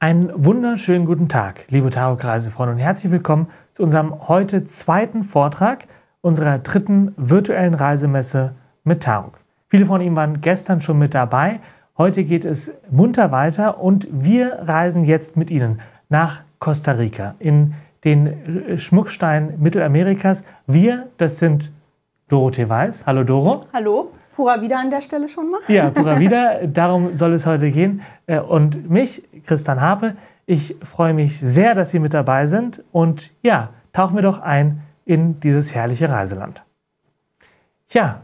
Einen wunderschönen guten Tag, liebe Tarot-Reisefreunde und herzlich willkommen zu unserem heute zweiten Vortrag unserer dritten virtuellen Reisemesse mit Tarot. Viele von Ihnen waren gestern schon mit dabei. Heute geht es munter weiter und wir reisen jetzt mit Ihnen nach Costa Rica in den Schmuckstein Mittelamerikas. Wir, das sind Dorothee Weiß. Hallo Doro. Hallo. Pura wieder an der Stelle schon mal. Ja, Pura wieder. Darum soll es heute gehen. Äh, und mich, Christian Harpe. Ich freue mich sehr, dass Sie mit dabei sind. Und ja, tauchen wir doch ein in dieses herrliche Reiseland. Ja,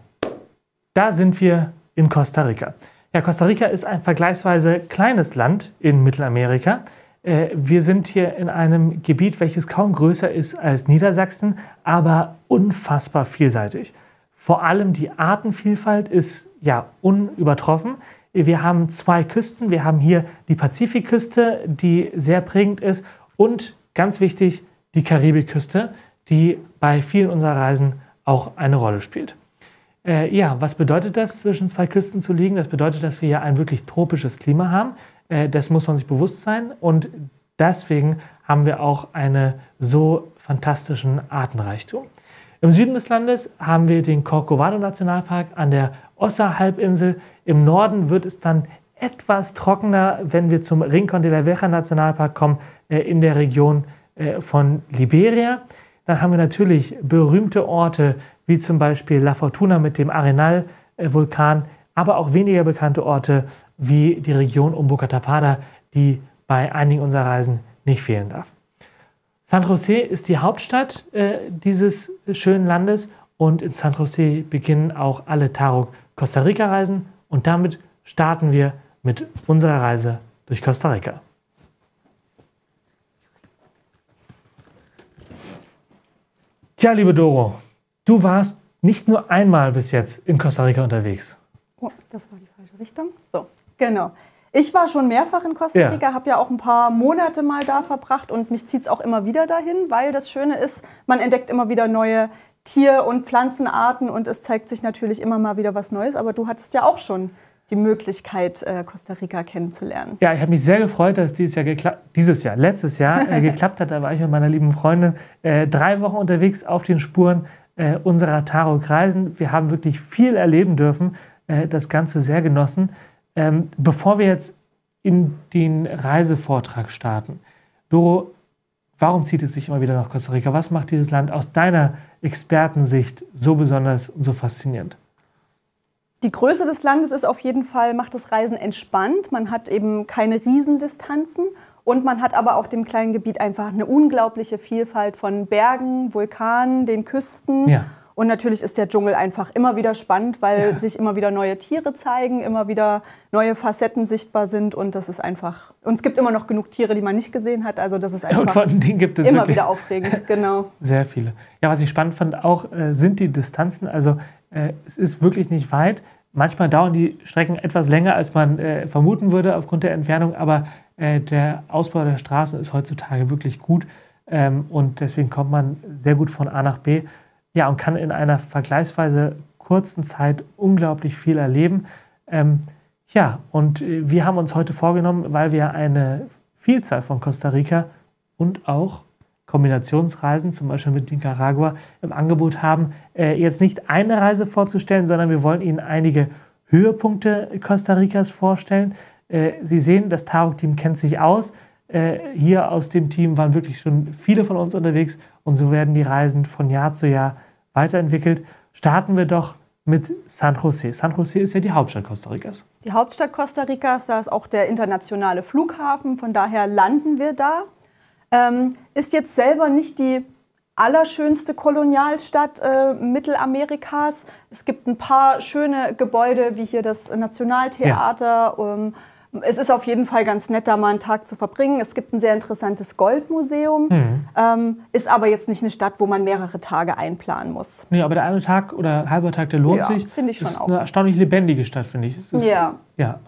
da sind wir in Costa Rica. Ja, Costa Rica ist ein vergleichsweise kleines Land in Mittelamerika. Äh, wir sind hier in einem Gebiet, welches kaum größer ist als Niedersachsen, aber unfassbar vielseitig. Vor allem die Artenvielfalt ist ja unübertroffen. Wir haben zwei Küsten. Wir haben hier die Pazifikküste, die sehr prägend ist, und ganz wichtig die Karibikküste, die bei vielen unserer Reisen auch eine Rolle spielt. Äh, ja, was bedeutet das, zwischen zwei Küsten zu liegen? Das bedeutet, dass wir hier ein wirklich tropisches Klima haben. Äh, das muss man sich bewusst sein und deswegen haben wir auch einen so fantastischen Artenreichtum. Im Süden des Landes haben wir den Corcovado Nationalpark an der Ossa-Halbinsel. Im Norden wird es dann etwas trockener, wenn wir zum Rincon de la Vieja Nationalpark kommen, äh, in der Region äh, von Liberia. Dann haben wir natürlich berühmte Orte wie zum Beispiel La Fortuna mit dem Arenal-Vulkan, aber auch weniger bekannte Orte wie die Region um Bocata Tapada, die bei einigen unserer Reisen nicht fehlen darf. San José ist die Hauptstadt äh, dieses schönen Landes und in San José beginnen auch alle Tarot Costa Rica Reisen und damit starten wir mit unserer Reise durch Costa Rica. Tja, liebe Doro, du warst nicht nur einmal bis jetzt in Costa Rica unterwegs. Oh, das war die falsche Richtung. So, genau. Ich war schon mehrfach in Costa Rica, ja. habe ja auch ein paar Monate mal da verbracht und mich zieht es auch immer wieder dahin, weil das Schöne ist, man entdeckt immer wieder neue Tier- und Pflanzenarten und es zeigt sich natürlich immer mal wieder was Neues. Aber du hattest ja auch schon die Möglichkeit, äh, Costa Rica kennenzulernen. Ja, ich habe mich sehr gefreut, dass dieses Jahr, dieses Jahr letztes Jahr äh, geklappt hat. Da war ich mit meiner lieben Freundin äh, drei Wochen unterwegs auf den Spuren äh, unserer Tarot-Kreisen. Wir haben wirklich viel erleben dürfen, äh, das Ganze sehr genossen. Ähm, bevor wir jetzt in den Reisevortrag starten, Doro, warum zieht es sich immer wieder nach Costa Rica? Was macht dieses Land aus deiner Expertensicht so besonders und so faszinierend? Die Größe des Landes ist auf jeden Fall, macht das Reisen entspannt. Man hat eben keine Riesendistanzen und man hat aber auf dem kleinen Gebiet einfach eine unglaubliche Vielfalt von Bergen, Vulkanen, den Küsten. Ja. Und natürlich ist der Dschungel einfach immer wieder spannend, weil ja. sich immer wieder neue Tiere zeigen, immer wieder neue Facetten sichtbar sind und das ist einfach. Und es gibt immer noch genug Tiere, die man nicht gesehen hat. Also das ist einfach und von denen gibt es immer wieder aufregend. Genau. Sehr viele. Ja, was ich spannend fand auch äh, sind die Distanzen. Also äh, es ist wirklich nicht weit. Manchmal dauern die Strecken etwas länger, als man äh, vermuten würde aufgrund der Entfernung, aber äh, der Ausbau der Straßen ist heutzutage wirklich gut ähm, und deswegen kommt man sehr gut von A nach B. Ja, und kann in einer vergleichsweise kurzen Zeit unglaublich viel erleben. Ähm, ja, und äh, wir haben uns heute vorgenommen, weil wir eine Vielzahl von Costa Rica und auch Kombinationsreisen, zum Beispiel mit Nicaragua, im Angebot haben, äh, jetzt nicht eine Reise vorzustellen, sondern wir wollen Ihnen einige Höhepunkte Costa Ricas vorstellen. Äh, Sie sehen, das Tarok-Team kennt sich aus. Äh, hier aus dem Team waren wirklich schon viele von uns unterwegs und so werden die Reisen von Jahr zu Jahr weiterentwickelt. Starten wir doch mit San José. San José ist ja die Hauptstadt Costa Ricas. Die Hauptstadt Costa Ricas, da ist auch der internationale Flughafen, von daher landen wir da. Ähm, ist jetzt selber nicht die allerschönste Kolonialstadt äh, Mittelamerikas. Es gibt ein paar schöne Gebäude, wie hier das Nationaltheater. Ja. Ähm, es ist auf jeden Fall ganz nett, da mal einen Tag zu verbringen. Es gibt ein sehr interessantes Goldmuseum, mhm. ähm, ist aber jetzt nicht eine Stadt, wo man mehrere Tage einplanen muss. Nee, aber der eine Tag oder halber Tag, der lohnt ja, sich. Finde ich schon ist auch. eine erstaunlich lebendige Stadt, finde ich. Ist, ja. ja.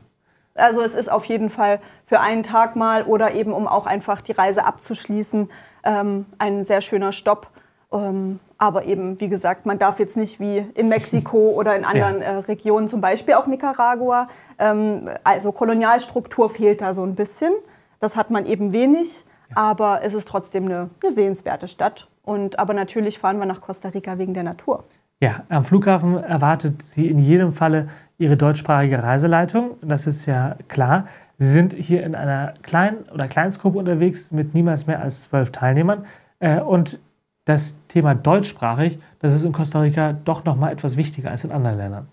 Also es ist auf jeden Fall für einen Tag mal oder eben um auch einfach die Reise abzuschließen, ähm, ein sehr schöner Stopp. Ähm, aber eben, wie gesagt, man darf jetzt nicht wie in Mexiko oder in anderen ja. äh, Regionen, zum Beispiel auch Nicaragua, ähm, also Kolonialstruktur fehlt da so ein bisschen. Das hat man eben wenig, ja. aber es ist trotzdem eine, eine sehenswerte Stadt. Und, aber natürlich fahren wir nach Costa Rica wegen der Natur. Ja, am Flughafen erwartet Sie in jedem Falle Ihre deutschsprachige Reiseleitung. Das ist ja klar. Sie sind hier in einer kleinen oder Kleinstgruppe unterwegs mit niemals mehr als zwölf Teilnehmern. Äh, und das Thema deutschsprachig, das ist in Costa Rica doch noch mal etwas wichtiger als in anderen Ländern.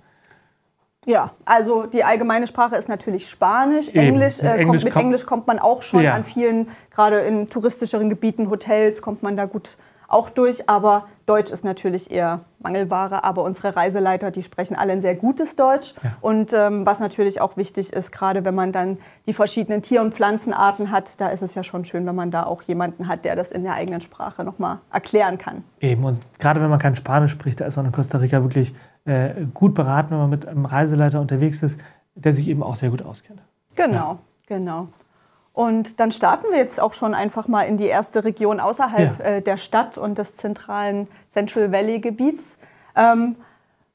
Ja, also die allgemeine Sprache ist natürlich Spanisch. Englisch, äh, Englisch kommt, mit Englisch kommt man auch schon ja. an vielen, gerade in touristischeren Gebieten, Hotels, kommt man da gut auch durch. Aber Deutsch ist natürlich eher Mangelware. Aber unsere Reiseleiter, die sprechen alle ein sehr gutes Deutsch. Ja. Und ähm, was natürlich auch wichtig ist, gerade wenn man dann die verschiedenen Tier- und Pflanzenarten hat, da ist es ja schon schön, wenn man da auch jemanden hat, der das in der eigenen Sprache nochmal erklären kann. Eben, und gerade wenn man kein Spanisch spricht, da ist man in Costa Rica wirklich äh, gut beraten, wenn man mit einem Reiseleiter unterwegs ist, der sich eben auch sehr gut auskennt. Genau, ja. genau. Und dann starten wir jetzt auch schon einfach mal in die erste Region außerhalb ja. äh, der Stadt und des zentralen Central Valley Gebiets. Ähm,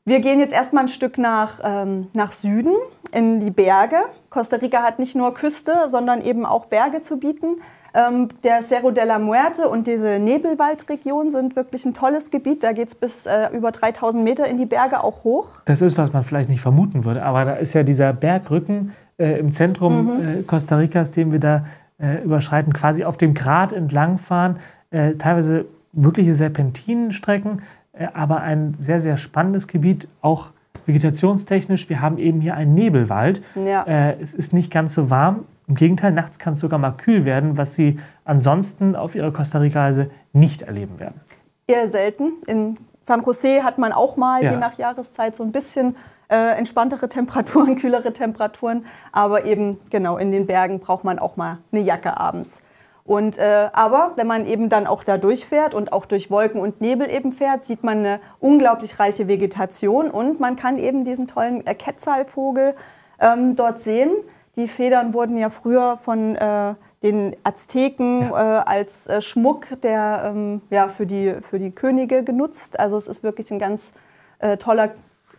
wir gehen jetzt erstmal ein Stück nach, ähm, nach Süden in die Berge. Costa Rica hat nicht nur Küste, sondern eben auch Berge zu bieten. Ähm, der Cerro de la Muerte und diese Nebelwaldregion sind wirklich ein tolles Gebiet. Da geht es bis äh, über 3000 Meter in die Berge auch hoch. Das ist, was man vielleicht nicht vermuten würde. Aber da ist ja dieser Bergrücken äh, im Zentrum mhm. äh, Costa Ricas, den wir da äh, überschreiten, quasi auf dem Grat entlangfahren. Äh, teilweise wirkliche Serpentinenstrecken, äh, aber ein sehr, sehr spannendes Gebiet, auch vegetationstechnisch. Wir haben eben hier einen Nebelwald. Ja. es ist nicht ganz so warm, im Gegenteil, nachts kann es sogar mal kühl werden, was Sie ansonsten auf Ihrer Costa Rica-Reise nicht erleben werden. Eher selten. In San Jose hat man auch mal, ja. je nach Jahreszeit, so ein bisschen äh, entspanntere Temperaturen, kühlere Temperaturen. Aber eben genau in den Bergen braucht man auch mal eine Jacke abends. Und, äh, aber wenn man eben dann auch da durchfährt und auch durch Wolken und Nebel eben fährt, sieht man eine unglaublich reiche Vegetation und man kann eben diesen tollen äh, Quetzalvogel ähm, dort sehen. Die Federn wurden ja früher von äh, den Azteken ja. äh, als äh, Schmuck der, ähm, ja, für, die, für die Könige genutzt. Also es ist wirklich ein ganz äh, toller,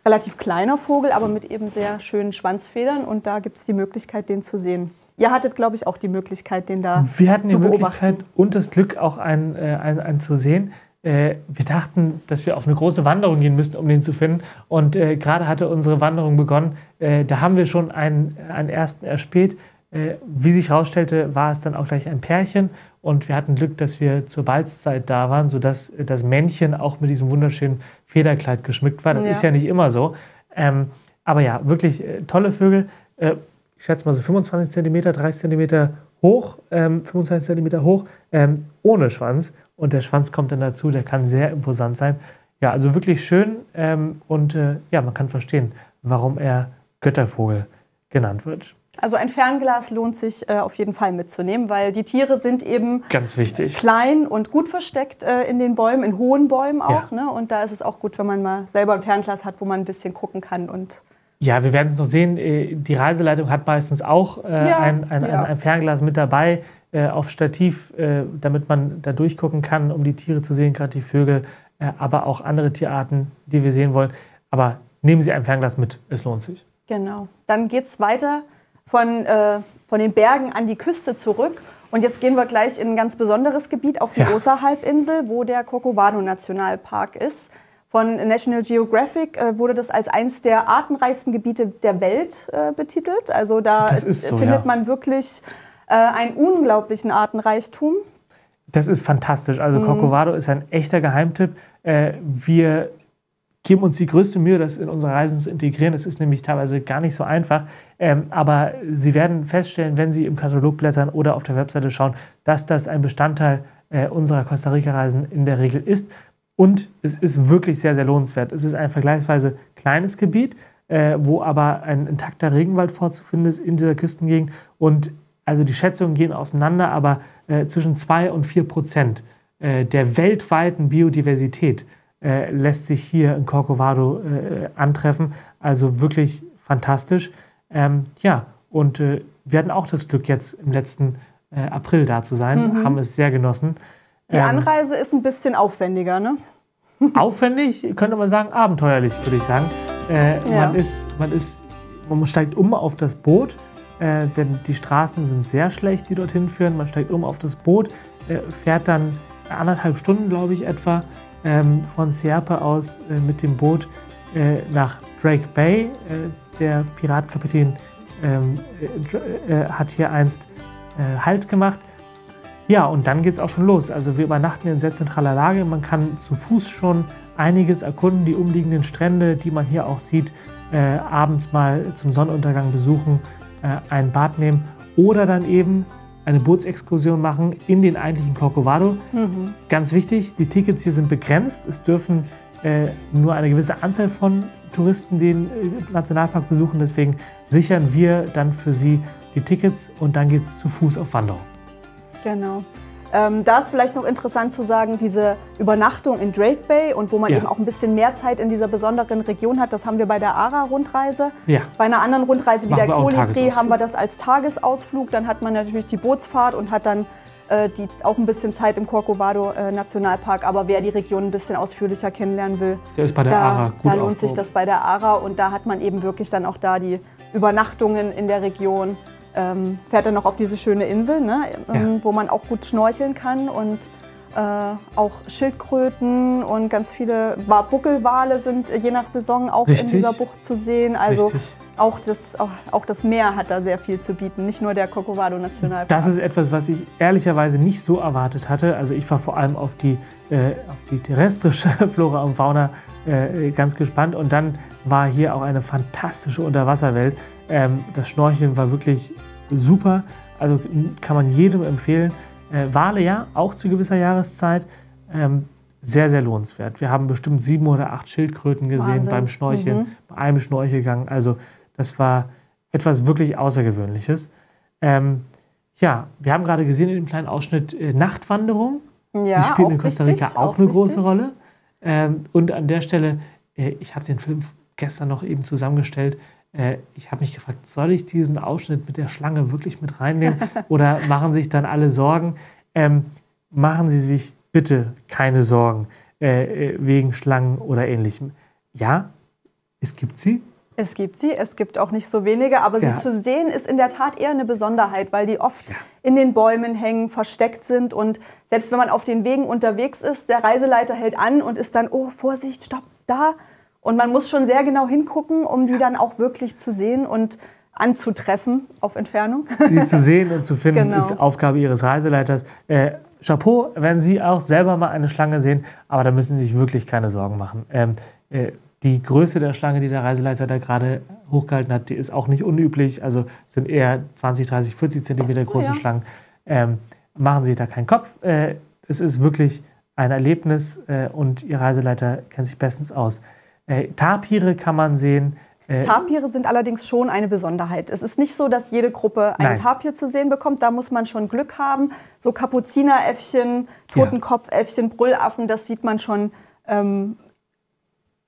relativ kleiner Vogel, aber mit eben sehr schönen Schwanzfedern. Und da gibt es die Möglichkeit, den zu sehen. Ihr hattet, glaube ich, auch die Möglichkeit, den da Wir hatten zu die Möglichkeit und das Glück, auch einen, äh, einen, einen zu sehen. Äh, wir dachten, dass wir auf eine große Wanderung gehen müssten, um den zu finden. Und äh, gerade hatte unsere Wanderung begonnen. Äh, da haben wir schon einen, einen ersten erspäht. Äh, wie sich herausstellte, war es dann auch gleich ein Pärchen. Und wir hatten Glück, dass wir zur Balzzeit da waren, sodass das Männchen auch mit diesem wunderschönen Federkleid geschmückt war. Das ja. ist ja nicht immer so. Ähm, aber ja, wirklich äh, tolle Vögel. Äh, ich schätze mal so 25 cm, 30 cm hoch, ähm, 25 cm hoch, ähm, ohne Schwanz. Und der Schwanz kommt dann dazu, der kann sehr imposant sein. Ja, also wirklich schön ähm, und äh, ja, man kann verstehen, warum er Göttervogel genannt wird. Also ein Fernglas lohnt sich äh, auf jeden Fall mitzunehmen, weil die Tiere sind eben ganz wichtig klein und gut versteckt äh, in den Bäumen, in hohen Bäumen auch. Ja. Ne? Und da ist es auch gut, wenn man mal selber ein Fernglas hat, wo man ein bisschen gucken kann und ja, wir werden es noch sehen. Äh, die Reiseleitung hat meistens auch äh, ja, ein, ein, ja. ein, Fernglas mit dabei äh, auf Stativ, äh, damit man da durchgucken kann, um die Tiere zu sehen, gerade die Vögel, äh, aber auch andere Tierarten, die wir sehen wollen. Aber nehmen Sie ein Fernglas mit, es lohnt sich. Genau. Dann geht es weiter von, äh, von den Bergen an die Küste zurück. Und jetzt gehen wir gleich in ein ganz besonderes Gebiet auf die ja. Osa-Halbinsel, wo der Corcovado-Nationalpark ist. Von National Geographic äh, wurde das als eines der artenreichsten Gebiete der Welt äh, betitelt. Also da so, findet ja. man wirklich äh, einen unglaublichen Artenreichtum. Das ist fantastisch. Also mhm. Corcovado ist ein echter Geheimtipp. Äh, wir geben uns die größte Mühe, das in unsere Reisen zu integrieren. Es ist nämlich teilweise gar nicht so einfach. Ähm, aber Sie werden feststellen, wenn Sie im Katalog blättern oder auf der Webseite schauen, dass das ein Bestandteil äh, unserer Costa Rica-Reisen in der Regel ist. Und es ist wirklich sehr, sehr lohnenswert. Es ist ein vergleichsweise kleines Gebiet, äh, wo aber ein intakter Regenwald vorzufinden ist in dieser Küstengegend. Und also die Schätzungen gehen auseinander, aber äh, zwischen 2 und 4 Prozent äh, der weltweiten Biodiversität äh, lässt sich hier in Corcovado äh, antreffen. Also wirklich fantastisch. Ähm, ja, und äh, wir hatten auch das Glück, jetzt im letzten April da zu sein, mhm. haben es sehr genossen. Die ähm, Anreise ist ein bisschen aufwendiger, ne? Aufwendig, könnte man sagen, abenteuerlich, würde ich sagen. Äh, ja. man, ist, man, ist, man steigt um auf das Boot äh, denn die Straßen sind sehr schlecht, die dorthin führen. Man steigt um auf das Boot, äh, fährt dann anderthalb Stunden, glaube ich, etwa ähm, von Sierpe aus äh, mit dem Boot äh, nach Drake Bay. Äh, der Piratenkapitän ähm, äh, hat hier einst Halt gemacht. Ja, und dann geht es auch schon los. Also wir übernachten in sehr zentraler Lage. Man kann zu Fuß schon einiges erkunden, die umliegenden Strände, die man hier auch sieht, äh, abends mal zum Sonnenuntergang besuchen, äh, ein Bad nehmen oder dann eben eine Bootsexkursion machen in den eigentlichen Corcovado. Mhm. Ganz wichtig, die Tickets hier sind begrenzt. Es dürfen äh, nur eine gewisse Anzahl von Touristen den äh, Nationalpark besuchen. Deswegen sichern wir dann für sie die Tickets und dann geht es zu Fuß auf Wanderung. Genau. Ähm, da ist vielleicht noch interessant zu sagen, diese Übernachtung in Drake Bay und wo man ja. eben auch ein bisschen mehr Zeit in dieser besonderen Region hat, das haben wir bei der ARA-Rundreise. Ja. Bei einer anderen Rundreise wie Machen der Kolibri haben wir das als Tagesausflug. Dann hat man natürlich die Bootsfahrt und hat dann äh, die, auch ein bisschen Zeit im Corcovado äh, Nationalpark. Aber wer die Region ein bisschen ausführlicher kennenlernen will, da, da lohnt sich das bei der ARA. Und da hat man eben wirklich dann auch da die Übernachtungen in der Region ähm, fährt er noch auf diese schöne Insel, ne, ähm, ja. wo man auch gut schnorcheln kann und äh, auch Schildkröten und ganz viele Buckelwale sind je nach Saison auch Richtig. in dieser Bucht zu sehen. Also auch das, auch, auch, das Meer hat da sehr viel zu bieten, nicht nur der Corcovado Nationalpark. Das ist etwas, was ich ehrlicherweise nicht so erwartet hatte. Also ich war vor allem auf die, äh, auf die terrestrische Flora und Fauna äh, ganz gespannt. Und dann war hier auch eine fantastische Unterwasserwelt. Ähm, das Schnorcheln war wirklich super, also kann man jedem empfehlen. Äh, Wale ja, auch zu gewisser Jahreszeit. Ähm, sehr, sehr lohnenswert. Wir haben bestimmt sieben oder acht Schildkröten gesehen Wahnsinn. beim Schnorcheln, mhm. bei einem Schnorchelgang. Also das war etwas wirklich Außergewöhnliches. Ähm, ja, wir haben gerade gesehen in dem kleinen Ausschnitt äh, Nachtwanderung. Ja, Die spielt in Costa Rica auch, auch eine wichtig. große Rolle. Ähm, und an der Stelle, äh, ich habe den Film gestern noch eben zusammengestellt. Äh, ich habe mich gefragt, soll ich diesen Ausschnitt mit der Schlange wirklich mit reinnehmen oder machen sich dann alle Sorgen? Ähm, machen Sie sich bitte keine Sorgen äh, äh, wegen Schlangen oder ähnlichem. Ja, es gibt sie. Es gibt sie, es gibt auch nicht so wenige, aber ja. sie zu sehen ist in der Tat eher eine Besonderheit, weil die oft ja. in den Bäumen hängen, versteckt sind und selbst wenn man auf den Wegen unterwegs ist, der Reiseleiter hält an und ist dann, oh Vorsicht, stopp, da und man muss schon sehr genau hingucken, um die dann auch wirklich zu sehen und anzutreffen auf Entfernung. Die zu sehen und zu finden, genau. ist Aufgabe Ihres Reiseleiters. Äh, Chapeau, wenn Sie auch selber mal eine Schlange sehen, aber da müssen Sie sich wirklich keine Sorgen machen. Ähm, äh, die Größe der Schlange, die der Reiseleiter da gerade hochgehalten hat, die ist auch nicht unüblich. Also sind eher 20, 30, 40 Zentimeter große oh ja. Schlangen. Ähm, machen Sie da keinen Kopf. Äh, es ist wirklich ein Erlebnis äh, und Ihr Reiseleiter kennt sich bestens aus. Äh, Tapire kann man sehen. Äh, Tapire sind allerdings schon eine Besonderheit. Es ist nicht so, dass jede Gruppe einen Nein. Tapir zu sehen bekommt. Da muss man schon Glück haben. So Kapuzineräffchen, Totenkopfäffchen, Brüllaffen, das sieht man schon ähm,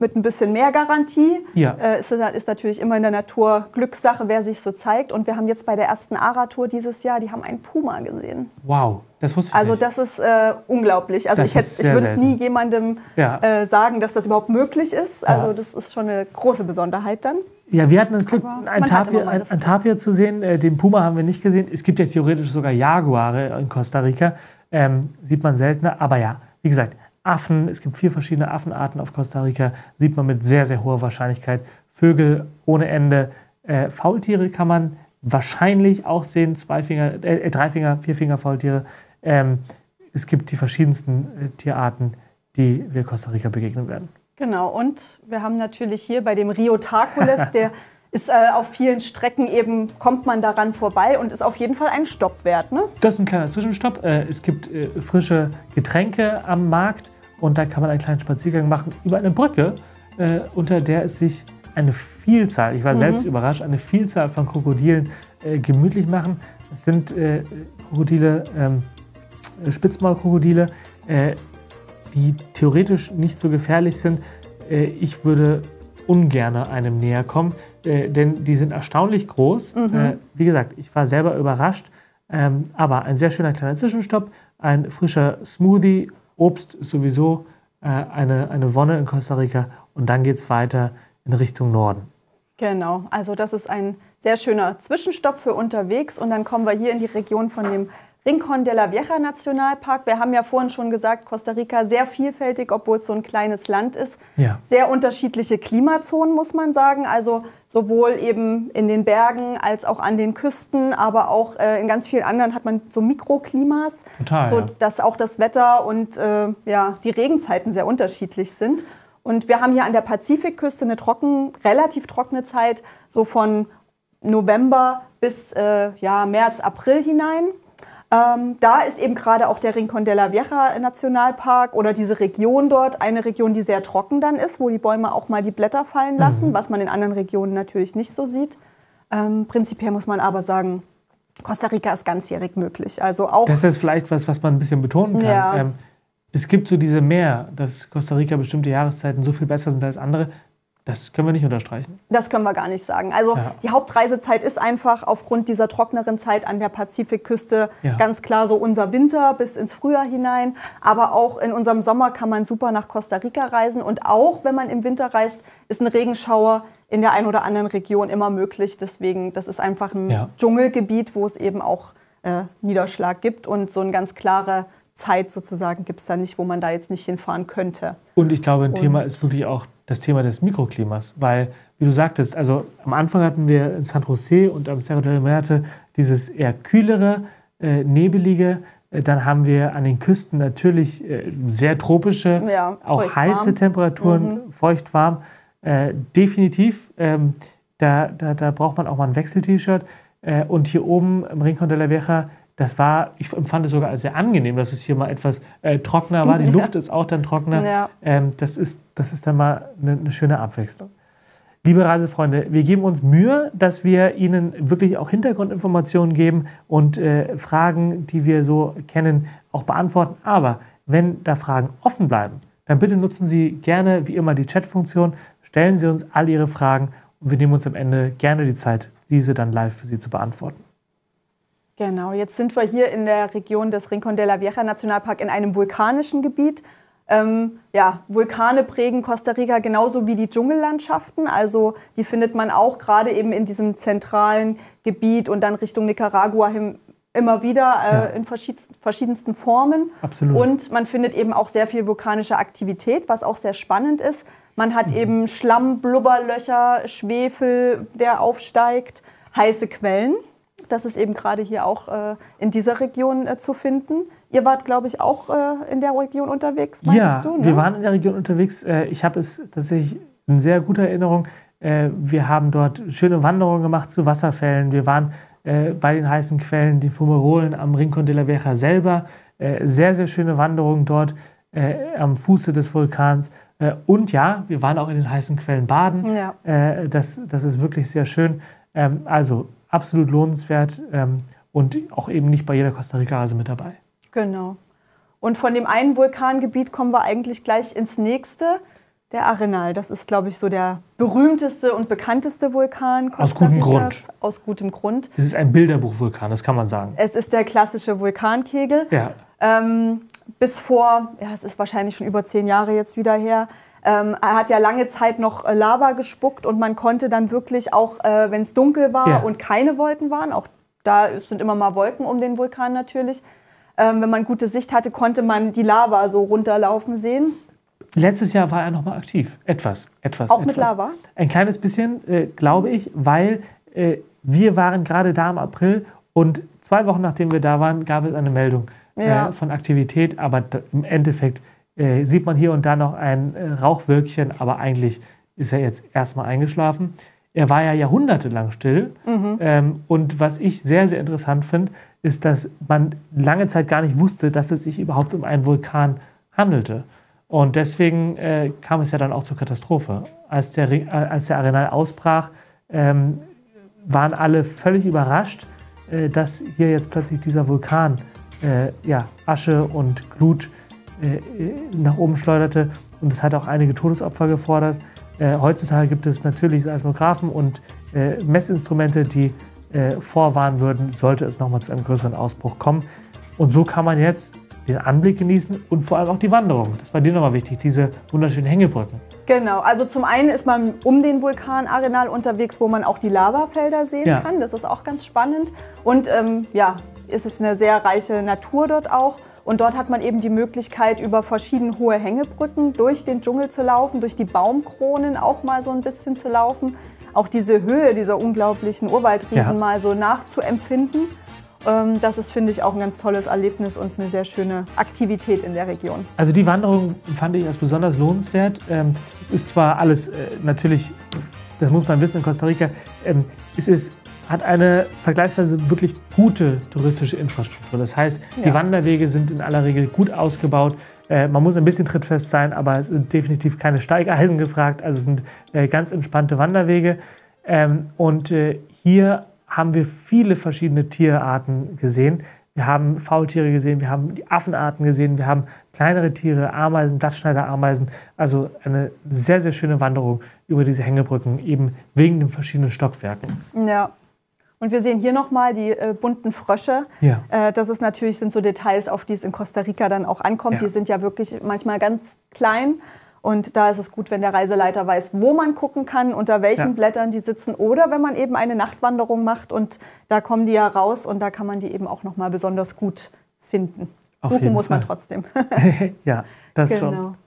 mit ein bisschen mehr Garantie. Ja. Äh, ist, ist, natürlich immer in der Natur Glückssache, wer sich so zeigt. Und wir haben jetzt bei der ersten ARA-Tour dieses Jahr, die haben einen Puma gesehen. Wow, das wusste ich Also nicht. das ist äh, unglaublich. Also das ich, hätte, ich würde es nie jemandem ja. äh, sagen, dass das überhaupt möglich ist. Also ja. das ist schon eine große Besonderheit dann. Ja, wir hatten das Glück, ein Tapir, ein, ein Tapir, zu sehen. Äh, den Puma haben wir nicht gesehen. Es gibt ja theoretisch sogar Jaguare in Costa Rica. Ähm, sieht man seltener. Aber ja, wie gesagt, Affen, es gibt vier verschiedene Affenarten auf Costa Rica, sieht man mit sehr, sehr hoher Wahrscheinlichkeit. Vögel ohne Ende. Äh, Faultiere kann man wahrscheinlich auch sehen, Zweifinger, äh, Dreifinger, Vierfinger Faultiere. Ähm, es gibt die verschiedensten äh, Tierarten, die wir Costa Rica begegnen werden. Genau, und wir haben natürlich hier bei dem Rio Tarcules, der ist äh, auf vielen Strecken eben, kommt man daran vorbei und ist auf jeden Fall ein Stopp wert. Ne? Das ist ein kleiner Zwischenstopp. Äh, es gibt äh, frische Getränke am Markt und da kann man einen kleinen Spaziergang machen über eine Brücke, äh, unter der es sich eine Vielzahl, ich war mhm. selbst überrascht, eine Vielzahl von Krokodilen äh, gemütlich machen. Es sind äh, Krokodile, ähm, Spitzmaulkrokodile, die theoretisch nicht so gefährlich sind. ich würde ungern einem näher kommen. Äh, denn die sind erstaunlich groß. Mhm. Äh, wie gesagt, ich war selber überrascht. Ähm, aber ein sehr schöner kleiner Zwischenstopp, ein frischer Smoothie, Obst ist sowieso äh, eine, eine Wonne in Costa Rica und dann geht es weiter in Richtung Norden. Genau, also das ist ein sehr schöner Zwischenstopp für unterwegs und dann kommen wir hier in die Region von dem Rincon de la Vieja Nationalpark. Wir haben ja vorhin schon gesagt, Costa Rica sehr vielfältig, obwohl es so ein kleines Land ist. Ja. Sehr unterschiedliche Klimazonen, muss man sagen. Also sowohl eben in den Bergen als auch an den Küsten, aber auch äh, in ganz vielen anderen hat man so Mikroklimas, Total, so ja. dass auch das Wetter und äh, ja, die Regenzeiten sehr unterschiedlich sind. Und wir haben hier an der Pazifikküste eine trocken, relativ trockene Zeit, so von November bis äh, ja, März, April hinein. Ähm, da ist eben gerade auch der Rincon de la Vieja Nationalpark oder diese Region dort eine Region, die sehr trocken dann ist, wo die Bäume auch mal die Blätter fallen lassen, Mhm. was man in anderen Regionen natürlich nicht so sieht. Ähm, prinzipiell muss man aber sagen, Costa Rica ist ganzjährig möglich. Also auch Das ist vielleicht was, was man ein bisschen betonen kann. Ja. Ähm, es gibt so diese Mehr, dass Costa Rica bestimmte Jahreszeiten so viel besser sind als andere. Das können wir nicht unterstreichen. Das können wir gar nicht sagen. Also Ja. die Hauptreisezeit ist einfach aufgrund dieser trockeneren Zeit an der Pazifikküste Ja. ganz klar so unser Winter bis ins Frühjahr hinein. Aber auch in unserem Sommer kann man super nach Costa Rica reisen. Und auch wenn man im Winter reist, ist ein Regenschauer in der einen oder anderen Region immer möglich. Deswegen, das ist einfach ein Ja. Dschungelgebiet, wo es eben auch äh, Niederschlag gibt. Und so eine ganz klare Zeit sozusagen gibt es da nicht, wo man da jetzt nicht hinfahren könnte. Und ich glaube, ein Thema ist wirklich auch das Thema des Mikroklimas, weil, wie du sagtest, also am Anfang hatten wir in San José und am Cerro del Muerte dieses eher kühlere, äh, nebelige. Äh, Dann haben wir an den Küsten natürlich äh, sehr tropische, Ja, auch. Mhm. heiße Temperaturen, feucht warm. Äh, definitiv, ähm, da, da, da braucht man auch mal ein Wechsel-T-Shirt. Äh, und hier oben im Rincon de la Vieja, das war, ich empfand es sogar als sehr angenehm, dass es hier mal etwas äh, trockener war. Die Luft ist auch dann trockener. Ja. Ähm, das, ist, das ist dann mal eine, eine schöne Abwechslung. Liebe Reisefreunde, wir geben uns Mühe, dass wir Ihnen wirklich auch Hintergrundinformationen geben und äh, Fragen, die wir so kennen, auch beantworten. Aber wenn da Fragen offen bleiben, dann bitte nutzen Sie gerne wie immer die Chat-Funktion, stellen Sie uns all Ihre Fragen und wir nehmen uns am Ende gerne die Zeit, diese dann live für Sie zu beantworten. Genau, jetzt sind wir hier in der Region des Rincon de la Vieja Nationalpark in einem vulkanischen Gebiet. Ähm, ja, Vulkane prägen Costa Rica genauso wie die Dschungellandschaften. Also die findet man auch gerade eben in diesem zentralen Gebiet und dann Richtung Nicaragua hin immer wieder äh, Ja. in verschied verschiedensten Formen. Absolut. Und man findet eben auch sehr viel vulkanische Aktivität, was auch sehr spannend ist. Man hat eben Schlamm, Blubberlöcher, Schwefel, der aufsteigt, heiße Quellen. Das ist eben gerade hier auch äh, in dieser Region äh, zu finden. Ihr wart, glaube ich, auch äh, in der Region unterwegs, meintest ja, du? Ne? wir waren in der Region unterwegs. Äh, Ich habe es tatsächlich in sehr guter Erinnerung. Äh, Wir haben dort schöne Wanderungen gemacht zu Wasserfällen. Wir waren äh, bei den heißen Quellen, den Fumarolen am Rincon de la Vieja selber. Sehr, sehr schöne Wanderungen dort am Fuße des Vulkans. Und ja, wir waren auch in den heißen Quellen baden. Ja. Das, das ist wirklich sehr schön. Ähm, Also absolut lohnenswert ähm, und auch eben nicht bei jeder Costa Rica-Reise mit dabei. Genau. Und von dem einen Vulkangebiet kommen wir eigentlich gleich ins nächste, der Arenal. Das ist, glaube ich, so der berühmteste und bekannteste Vulkan Costa Aus gutem Ricas. Aus gutem Grund. Es ist ein Bilderbuchvulkan, das kann man sagen. Es ist der klassische Vulkankegel. Ja. Ähm, bis vor, ja, es ist wahrscheinlich schon über zehn Jahre jetzt wieder her. Ähm, er hat ja lange Zeit noch äh, Lava gespuckt und man konnte dann wirklich auch, äh, wenn es dunkel war Ja. und keine Wolken waren, auch da sind immer mal Wolken um den Vulkan natürlich, ähm, wenn man gute Sicht hatte, konnte man die Lava so runterlaufen sehen. Letztes Jahr war er noch mal aktiv. Etwas, etwas. Auch etwas. mit Lava? Ein kleines bisschen, äh, glaube ich, weil äh, wir waren gerade da im April und zwei Wochen nachdem wir da waren, gab es eine Meldung Ja. äh, von Aktivität. Aber im Endeffekt äh, sieht man hier und da noch ein äh, Rauchwölkchen, aber eigentlich ist er jetzt erstmal eingeschlafen. Er war ja jahrhundertelang still. Mhm. Ähm, und was ich sehr, sehr interessant finde, ist, dass man lange Zeit gar nicht wusste, dass es sich überhaupt um einen Vulkan handelte. Und deswegen äh, kam es ja dann auch zur Katastrophe. Als der, äh, als der Arenal ausbrach, ähm, waren alle völlig überrascht, äh, dass hier jetzt plötzlich dieser Vulkan äh, ja, Asche und Glut nach oben schleuderte. Und es hat auch einige Todesopfer gefordert. Äh, heutzutage gibt es natürlich Seismographen und äh, Messinstrumente, die äh, vorwarnen würden, sollte es nochmal zu einem größeren Ausbruch kommen. Und so kann man jetzt den Anblick genießen und vor allem auch die Wanderung. Das war dir nochmal wichtig, diese wunderschönen Hängebrücken. Genau, also zum einen ist man um den Vulkan Arenal unterwegs, wo man auch die Lavafelder sehen ja. kann. Das ist auch ganz spannend. Und ähm, ja, ist es eine sehr reiche Natur dort auch. Und dort hat man eben die Möglichkeit, über verschiedene hohe Hängebrücken durch den Dschungel zu laufen, durch die Baumkronen auch mal so ein bisschen zu laufen. Auch diese Höhe dieser unglaublichen Urwaldriesen ja. mal so nachzuempfinden. Ähm, das ist, finde ich, auch ein ganz tolles Erlebnis und eine sehr schöne Aktivität in der Region. Also die Wanderung fand ich als besonders lohnenswert. Ähm, es ist zwar alles äh, natürlich, das muss man wissen in Costa Rica, ähm, es ist hat eine vergleichsweise wirklich gute touristische Infrastruktur. Das heißt, die ja. Wanderwege sind in aller Regel gut ausgebaut. Äh, man muss ein bisschen trittfest sein, aber es sind definitiv keine Steigeisen gefragt. Also es sind äh, ganz entspannte Wanderwege. Ähm, und äh, hier haben wir viele verschiedene Tierarten gesehen. Wir haben Faultiere gesehen, wir haben die Affenarten gesehen, wir haben kleinere Tiere, Ameisen, Blattschneiderameisen. Also eine sehr, sehr schöne Wanderung über diese Hängebrücken, eben wegen den verschiedenen Stockwerken. Ja, und wir sehen hier nochmal die äh, bunten Frösche. Ja. Äh, das ist natürlich, sind so Details, auf die es in Costa Rica dann auch ankommt. Ja. Die sind ja wirklich manchmal ganz klein. Und da ist es gut, wenn der Reiseleiter weiß, wo man gucken kann, unter welchen ja. Blättern die sitzen. Oder wenn man eben eine Nachtwanderung macht und da kommen die ja raus und da kann man die eben auch nochmal besonders gut finden. Auf Suchen muss Fall. man trotzdem. ja, das genau. schon.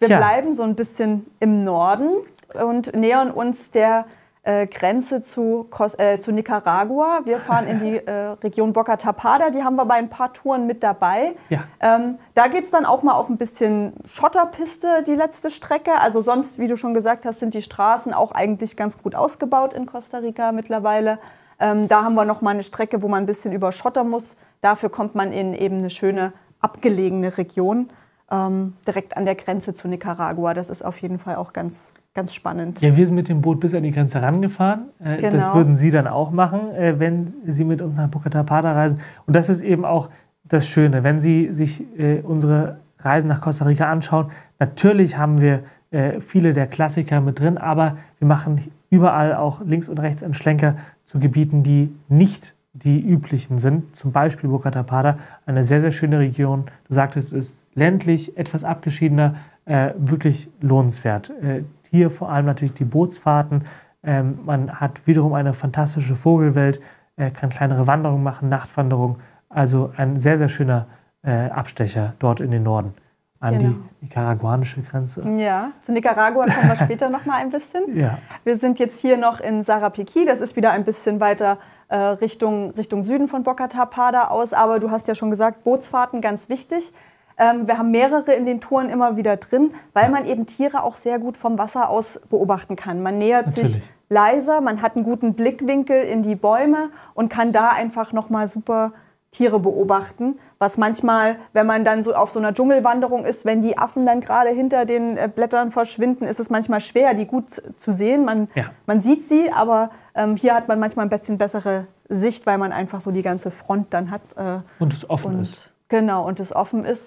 Wir Tja. bleiben so ein bisschen im Norden und nähern uns der äh, Grenze zu, äh, zu Nicaragua. Wir fahren in die äh, Region Boca Tapada, die haben wir bei ein paar Touren mit dabei. Ja. Ähm, da geht es dann auch mal auf ein bisschen Schotterpiste, die letzte Strecke. Also sonst, wie du schon gesagt hast, sind die Straßen auch eigentlich ganz gut ausgebaut in Costa Rica mittlerweile. Ähm, da haben wir noch mal eine Strecke, wo man ein bisschen über Schotter muss. Dafür kommt man in eben eine schöne abgelegene Region ähm, direkt an der Grenze zu Nicaragua. Das ist auf jeden Fall auch ganz, ganz spannend. Ja, wir sind mit dem Boot bis an die Grenze rangefahren. Äh, genau. Das würden Sie dann auch machen, äh, wenn Sie mit uns nach Bocatapada reisen. Und das ist eben auch das Schöne, wenn Sie sich äh, unsere Reisen nach Costa Rica anschauen. Natürlich haben wir äh, viele der Klassiker mit drin, aber wir machen überall auch links und rechts einen Schlenker zu Gebieten, die nicht die üblichen sind. Zum Beispiel Bocatapada, eine sehr, sehr schöne Region. Du sagtest, es ist ländlich, etwas abgeschiedener, äh, wirklich lohnenswert. Äh, hier vor allem natürlich die Bootsfahrten. Ähm, man hat wiederum eine fantastische Vogelwelt, äh, kann kleinere Wanderungen machen, Nachtwanderungen. Also ein sehr, sehr schöner äh, Abstecher dort in den Norden an genau. die nicaraguanische Grenze. Ja, zu Nicaragua kommen wir später noch mal ein bisschen. Ja. Wir sind jetzt hier noch in Sarapiquí, das ist wieder ein bisschen weiter äh, Richtung, Richtung Süden von Boca Tapada aus, aber du hast ja schon gesagt, Bootsfahrten ganz wichtig. Ähm, wir haben mehrere in den Touren immer wieder drin, weil man eben Tiere auch sehr gut vom Wasser aus beobachten kann. Man nähert Natürlich. sich leiser, man hat einen guten Blickwinkel in die Bäume und kann da einfach noch mal super Tiere beobachten, was manchmal, wenn man dann so auf so einer Dschungelwanderung ist, wenn die Affen dann gerade hinter den äh, Blättern verschwinden, ist es manchmal schwer, die gut zu sehen. Man, ja. man sieht sie, aber ähm, hier hat man manchmal ein bisschen bessere Sicht, weil man einfach so die ganze Front dann hat. Äh, und es offen und, ist. Genau, und es offen ist.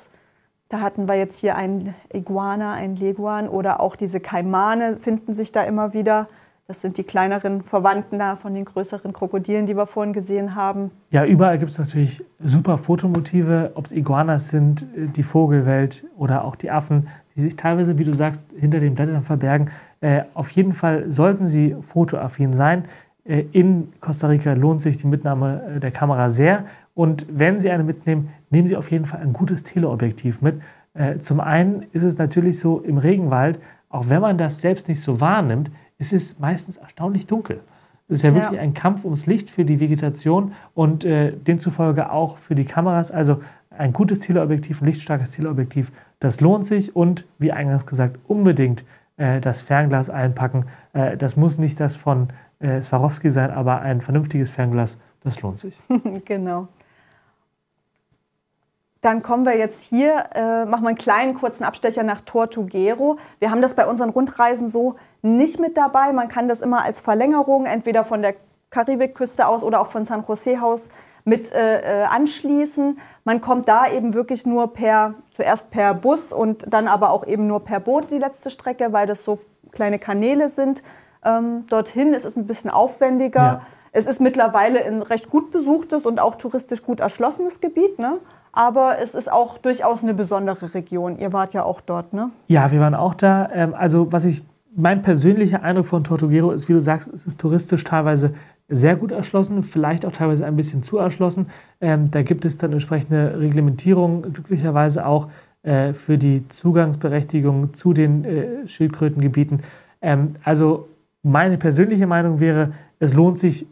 Da hatten wir jetzt hier einen Iguana, einen Leguan oder auch diese Kaimane finden sich da immer wieder. Das sind die kleineren Verwandten da von den größeren Krokodilen, die wir vorhin gesehen haben. Ja, überall gibt es natürlich super Fotomotive, ob es Iguanas sind, äh, die Vogelwelt oder auch die Affen, die sich teilweise, wie du sagst, hinter den Blättern verbergen. Äh, auf jeden Fall sollten sie fotoaffin sein. Äh, in Costa Rica lohnt sich die Mitnahme äh, der Kamera sehr. Und wenn Sie eine mitnehmen, nehmen Sie auf jeden Fall ein gutes Teleobjektiv mit. Äh, zum einen ist es natürlich so im Regenwald, auch wenn man das selbst nicht so wahrnimmt, es ist meistens erstaunlich dunkel. Es ist ja wirklich ja. ein Kampf ums Licht für die Vegetation und äh, demzufolge auch für die Kameras. Also ein gutes Teleobjektiv, ein lichtstarkes Teleobjektiv, das lohnt sich und wie eingangs gesagt, unbedingt äh, das Fernglas einpacken. Äh, das muss nicht das von äh, Swarovski sein, aber ein vernünftiges Fernglas, das lohnt sich. genau. Dann kommen wir jetzt hier, äh, machen wir einen kleinen kurzen Abstecher nach Tortuguero. Wir haben das bei unseren Rundreisen so nicht mit dabei. Man kann das immer als Verlängerung entweder von der Karibikküste aus oder auch von San Jose Haus mit äh, äh, anschließen. Man kommt da eben wirklich nur per, zuerst per Bus und dann aber auch eben nur per Boot die letzte Strecke, weil das so kleine Kanäle sind. Ähm, dorthin ist es ein bisschen aufwendiger. Ja. Es ist mittlerweile ein recht gut besuchtes und auch touristisch gut erschlossenes Gebiet. Ne? Aber es ist auch durchaus eine besondere Region. Ihr wart ja auch dort, ne? Ja, wir waren auch da. Ähm, also was ich, mein persönlicher Eindruck von Tortuguero ist, wie du sagst, es ist touristisch teilweise sehr gut erschlossen, vielleicht auch teilweise ein bisschen zu erschlossen. Ähm, da gibt es dann entsprechende Reglementierungen, glücklicherweise auch äh, für die Zugangsberechtigung zu den äh, Schildkrötengebieten. Ähm, also meine persönliche Meinung wäre, es lohnt sich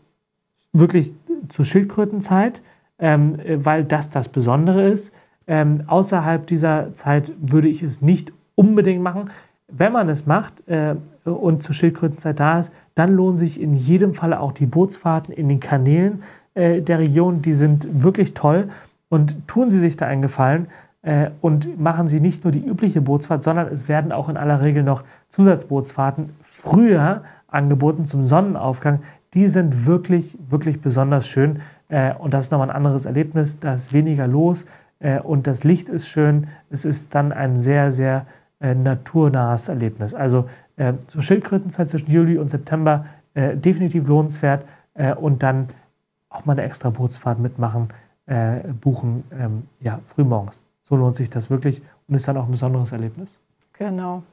wirklich zur Schildkrötenzeit, ähm, weil das das Besondere ist. Ähm, außerhalb dieser Zeit würde ich es nicht unbedingt machen. Wenn man es macht äh, und zur Schildkrötenzeit da ist, dann lohnen sich in jedem Falle auch die Bootsfahrten in den Kanälen äh, der Region. Die sind wirklich toll und tun Sie sich da einen Gefallen äh, und machen Sie nicht nur die übliche Bootsfahrt, sondern es werden auch in aller Regel noch Zusatzbootsfahrten früher angeboten zum Sonnenaufgang. Die sind wirklich, wirklich besonders schön äh, und das ist nochmal ein anderes Erlebnis. Da ist weniger los äh, und das Licht ist schön. Es ist dann ein sehr, sehr äh, naturnahes Erlebnis. Also äh, zur Schildkrötenzeit zwischen Juli und September äh, definitiv lohnenswert und dann auch mal eine extra Bootsfahrt mitmachen, buchen, ähm, ja, frühmorgens. So lohnt sich das wirklich und ist dann auch ein besonderes Erlebnis. Genau.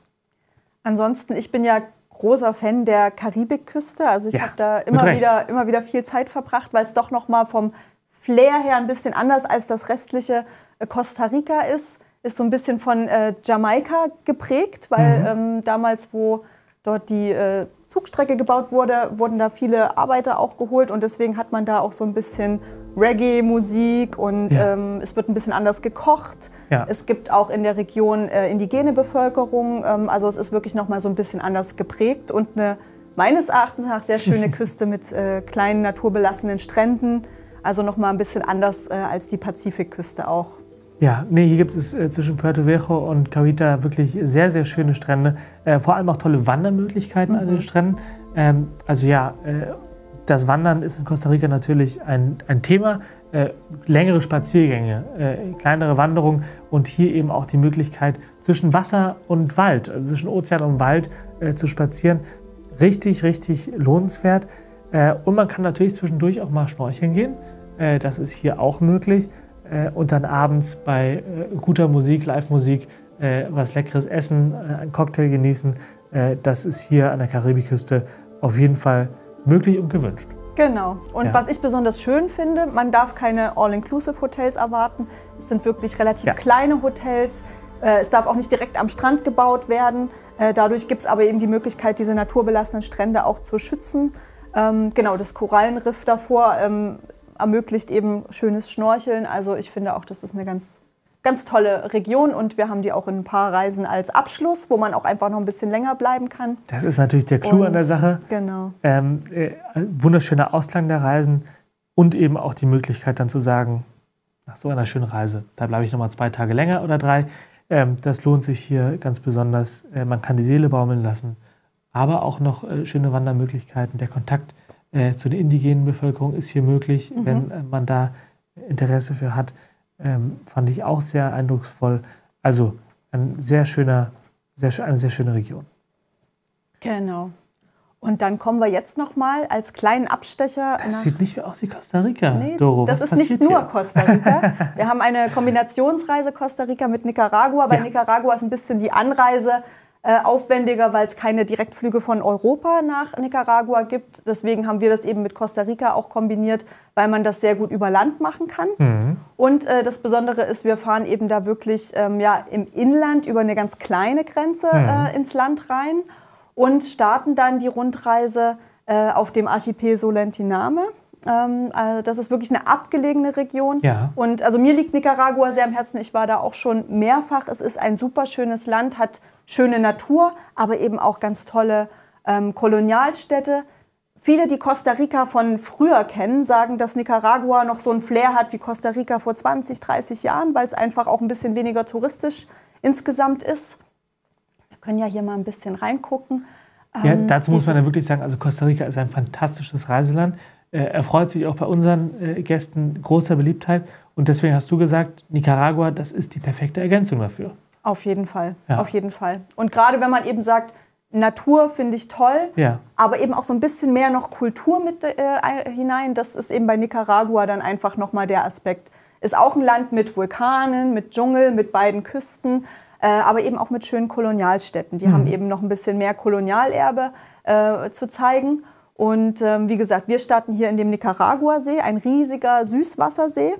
Ansonsten, ich bin ja großer Fan der Karibikküste. Also ich ja, habe da immer wieder, immer wieder viel Zeit verbracht, weil es doch noch mal vom Flair her ein bisschen anders als das restliche äh, Costa Rica ist ist so ein bisschen von äh, Jamaika geprägt, weil mhm. ähm, damals, wo dort die äh, Zugstrecke gebaut wurde, wurden da viele Arbeiter auch geholt und deswegen hat man da auch so ein bisschen Reggae-Musik und ja. ähm, es wird ein bisschen anders gekocht. Ja. Es gibt auch in der Region äh, indigene Bevölkerung, ähm, also es ist wirklich noch mal so ein bisschen anders geprägt und eine meines Erachtens nach sehr schöne Küste mit äh, kleinen naturbelassenen Stränden, also noch mal ein bisschen anders äh, als die Pazifikküste auch. Ja, nee, hier gibt es äh, zwischen Puerto Viejo und Cavita wirklich sehr, sehr schöne Strände. Äh, vor allem auch tolle Wandermöglichkeiten mhm. an den mhm. Stränden. Ähm, also ja, äh, das Wandern ist in Costa Rica natürlich ein, ein Thema. Äh, längere Spaziergänge, äh, kleinere Wanderungen und hier eben auch die Möglichkeit zwischen Wasser und Wald, also zwischen Ozean und Wald äh, zu spazieren. Richtig, richtig lohnenswert. und man kann natürlich zwischendurch auch mal schnorcheln gehen. das ist hier auch möglich äh, und dann abends bei äh, guter Musik, Live-Musik, äh, was leckeres essen, äh, einen Cocktail genießen. Äh, das ist hier an der Karibikküste auf jeden Fall möglich und gewünscht. Genau. Und ja. was ich besonders schön finde, man darf keine All-Inclusive-Hotels erwarten. Es sind wirklich relativ ja. kleine Hotels. Äh, es darf auch nicht direkt am Strand gebaut werden. Dadurch gibt es aber eben die Möglichkeit, diese naturbelassenen Strände auch zu schützen. Ähm, genau, das Korallenriff davor ähm, ermöglicht eben schönes Schnorcheln. Also ich finde auch, das ist eine ganz, ganz tolle Region und wir haben die auch in ein paar Reisen als Abschluss, wo man auch einfach noch ein bisschen länger bleiben kann. Das ist natürlich der Clou und, an der Sache. Genau. Ähm, äh, wunderschöner Ausklang der Reisen und eben auch die Möglichkeit dann zu sagen, nach so einer schönen Reise, da bleibe ich noch mal zwei Tage länger oder drei. Ähm, das lohnt sich hier ganz besonders. Äh, man kann die Seele baumeln lassen, aber auch noch äh, schöne Wandermöglichkeiten. Der Kontakt äh, zu der indigenen Bevölkerung ist hier möglich, mhm. wenn äh, man da Interesse für hat. Ähm, fand ich auch sehr eindrucksvoll. Also ein sehr schöner, sehr, eine sehr schöne Region. Genau. Und dann kommen wir jetzt noch mal als kleinen Abstecher. Das sieht nicht mehr aus wie Costa Rica, nee, Doro. Das ist nicht nur hier? Costa Rica. Wir haben eine Kombinationsreise Costa Rica mit Nicaragua. Bei ja. Nicaragua ist ein bisschen die Anreise äh, aufwendiger, weil es keine Direktflüge von Europa nach Nicaragua gibt. Deswegen haben wir das eben mit Costa Rica auch kombiniert, weil man das sehr gut über Land machen kann. Mhm. Und äh, das Besondere ist, wir fahren eben da wirklich ähm, ja, im Inland über eine ganz kleine Grenze mhm. äh, ins Land rein und starten dann die Rundreise äh, auf dem Archipel Solentiname. Ähm, also das ist wirklich eine abgelegene Region. Ja. Und also mir liegt Nicaragua sehr am Herzen. Ich war da auch schon mehrfach. Es ist ein super schönes Land, hat schöne Natur, aber eben auch ganz tolle ähm, Kolonialstädte. Viele, die Costa Rica von früher kennen, sagen, dass Nicaragua noch so ein Flair hat wie Costa Rica vor 20, 30 Jahren, weil es einfach auch ein bisschen weniger touristisch insgesamt ist. Wir können ja hier mal ein bisschen reingucken. Ja, ähm, dazu muss man dann wirklich sagen, also Costa Rica ist ein fantastisches Reiseland. Äh, er freut sich auch bei unseren äh, Gästen großer Beliebtheit. Und deswegen hast du gesagt, Nicaragua, das ist die perfekte Ergänzung dafür. Auf jeden Fall, ja. auf jeden Fall. Und gerade wenn man eben sagt, Natur finde ich toll, ja. aber eben auch so ein bisschen mehr noch Kultur mit äh, hinein, das ist eben bei Nicaragua dann einfach nochmal der Aspekt. Ist auch ein Land mit Vulkanen, mit Dschungel, mit beiden Küsten, äh, aber eben auch mit schönen Kolonialstädten. Die mhm. haben eben noch ein bisschen mehr Kolonialerbe äh, zu zeigen. Und ähm, wie gesagt, wir starten hier in dem Nicaragua-See, ein riesiger Süßwassersee.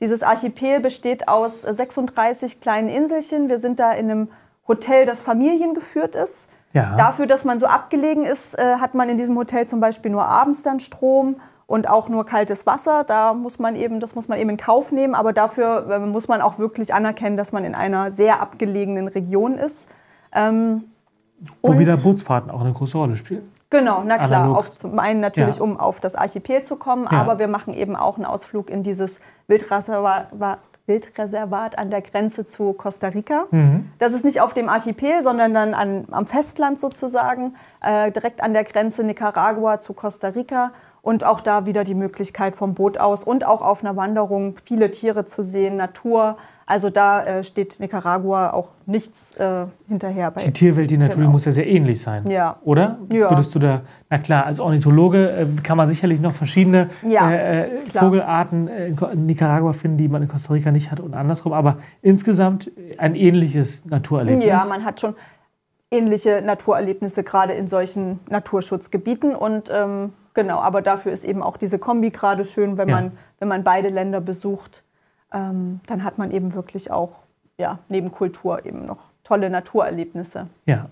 Dieses Archipel besteht aus 36 kleinen Inselchen. Wir sind da in einem Hotel, das familiengeführt ist. Ja. Dafür, dass man so abgelegen ist, äh, hat man in diesem Hotel zum Beispiel nur abends dann Strom und auch nur kaltes Wasser. Da muss man eben, das muss man eben in Kauf nehmen. Aber dafür äh, muss man auch wirklich anerkennen, dass man in einer sehr abgelegenen Region ist. Ähm, Wo wieder Bootsfahrten auch eine große Rolle spielen. Genau, na klar. Auf, zum einen natürlich, ja. um auf das Archipel zu kommen, ja. aber wir machen eben auch einen Ausflug in dieses Wildreservat, Wildreservat an der Grenze zu Costa Rica. Mhm. Das ist nicht auf dem Archipel, sondern dann an, am Festland sozusagen, äh, direkt an der Grenze Nicaragua zu Costa Rica. Und auch da wieder die Möglichkeit vom Boot aus und auch auf einer Wanderung viele Tiere zu sehen, Natur. Also da äh, steht Nicaragua auch nichts äh, hinterher. die Tierwelt, die Natur genau. muss ja sehr ähnlich sein. Ja. Oder? Ja. Würdest du da, na klar, als Ornithologe äh, kann man sicherlich noch verschiedene ja, äh, äh, Vogelarten in Nicaragua finden, die man in Costa Rica nicht hat und andersrum. Aber insgesamt ein ähnliches Naturerlebnis. Ja, man hat schon ähnliche Naturerlebnisse, gerade in solchen Naturschutzgebieten. Und ähm, genau, aber dafür ist eben auch diese Kombi gerade schön, wenn, ja. man, wenn man beide Länder besucht ähm, dann hat man eben wirklich auch ja, neben Kultur eben noch tolle Naturerlebnisse. Ja.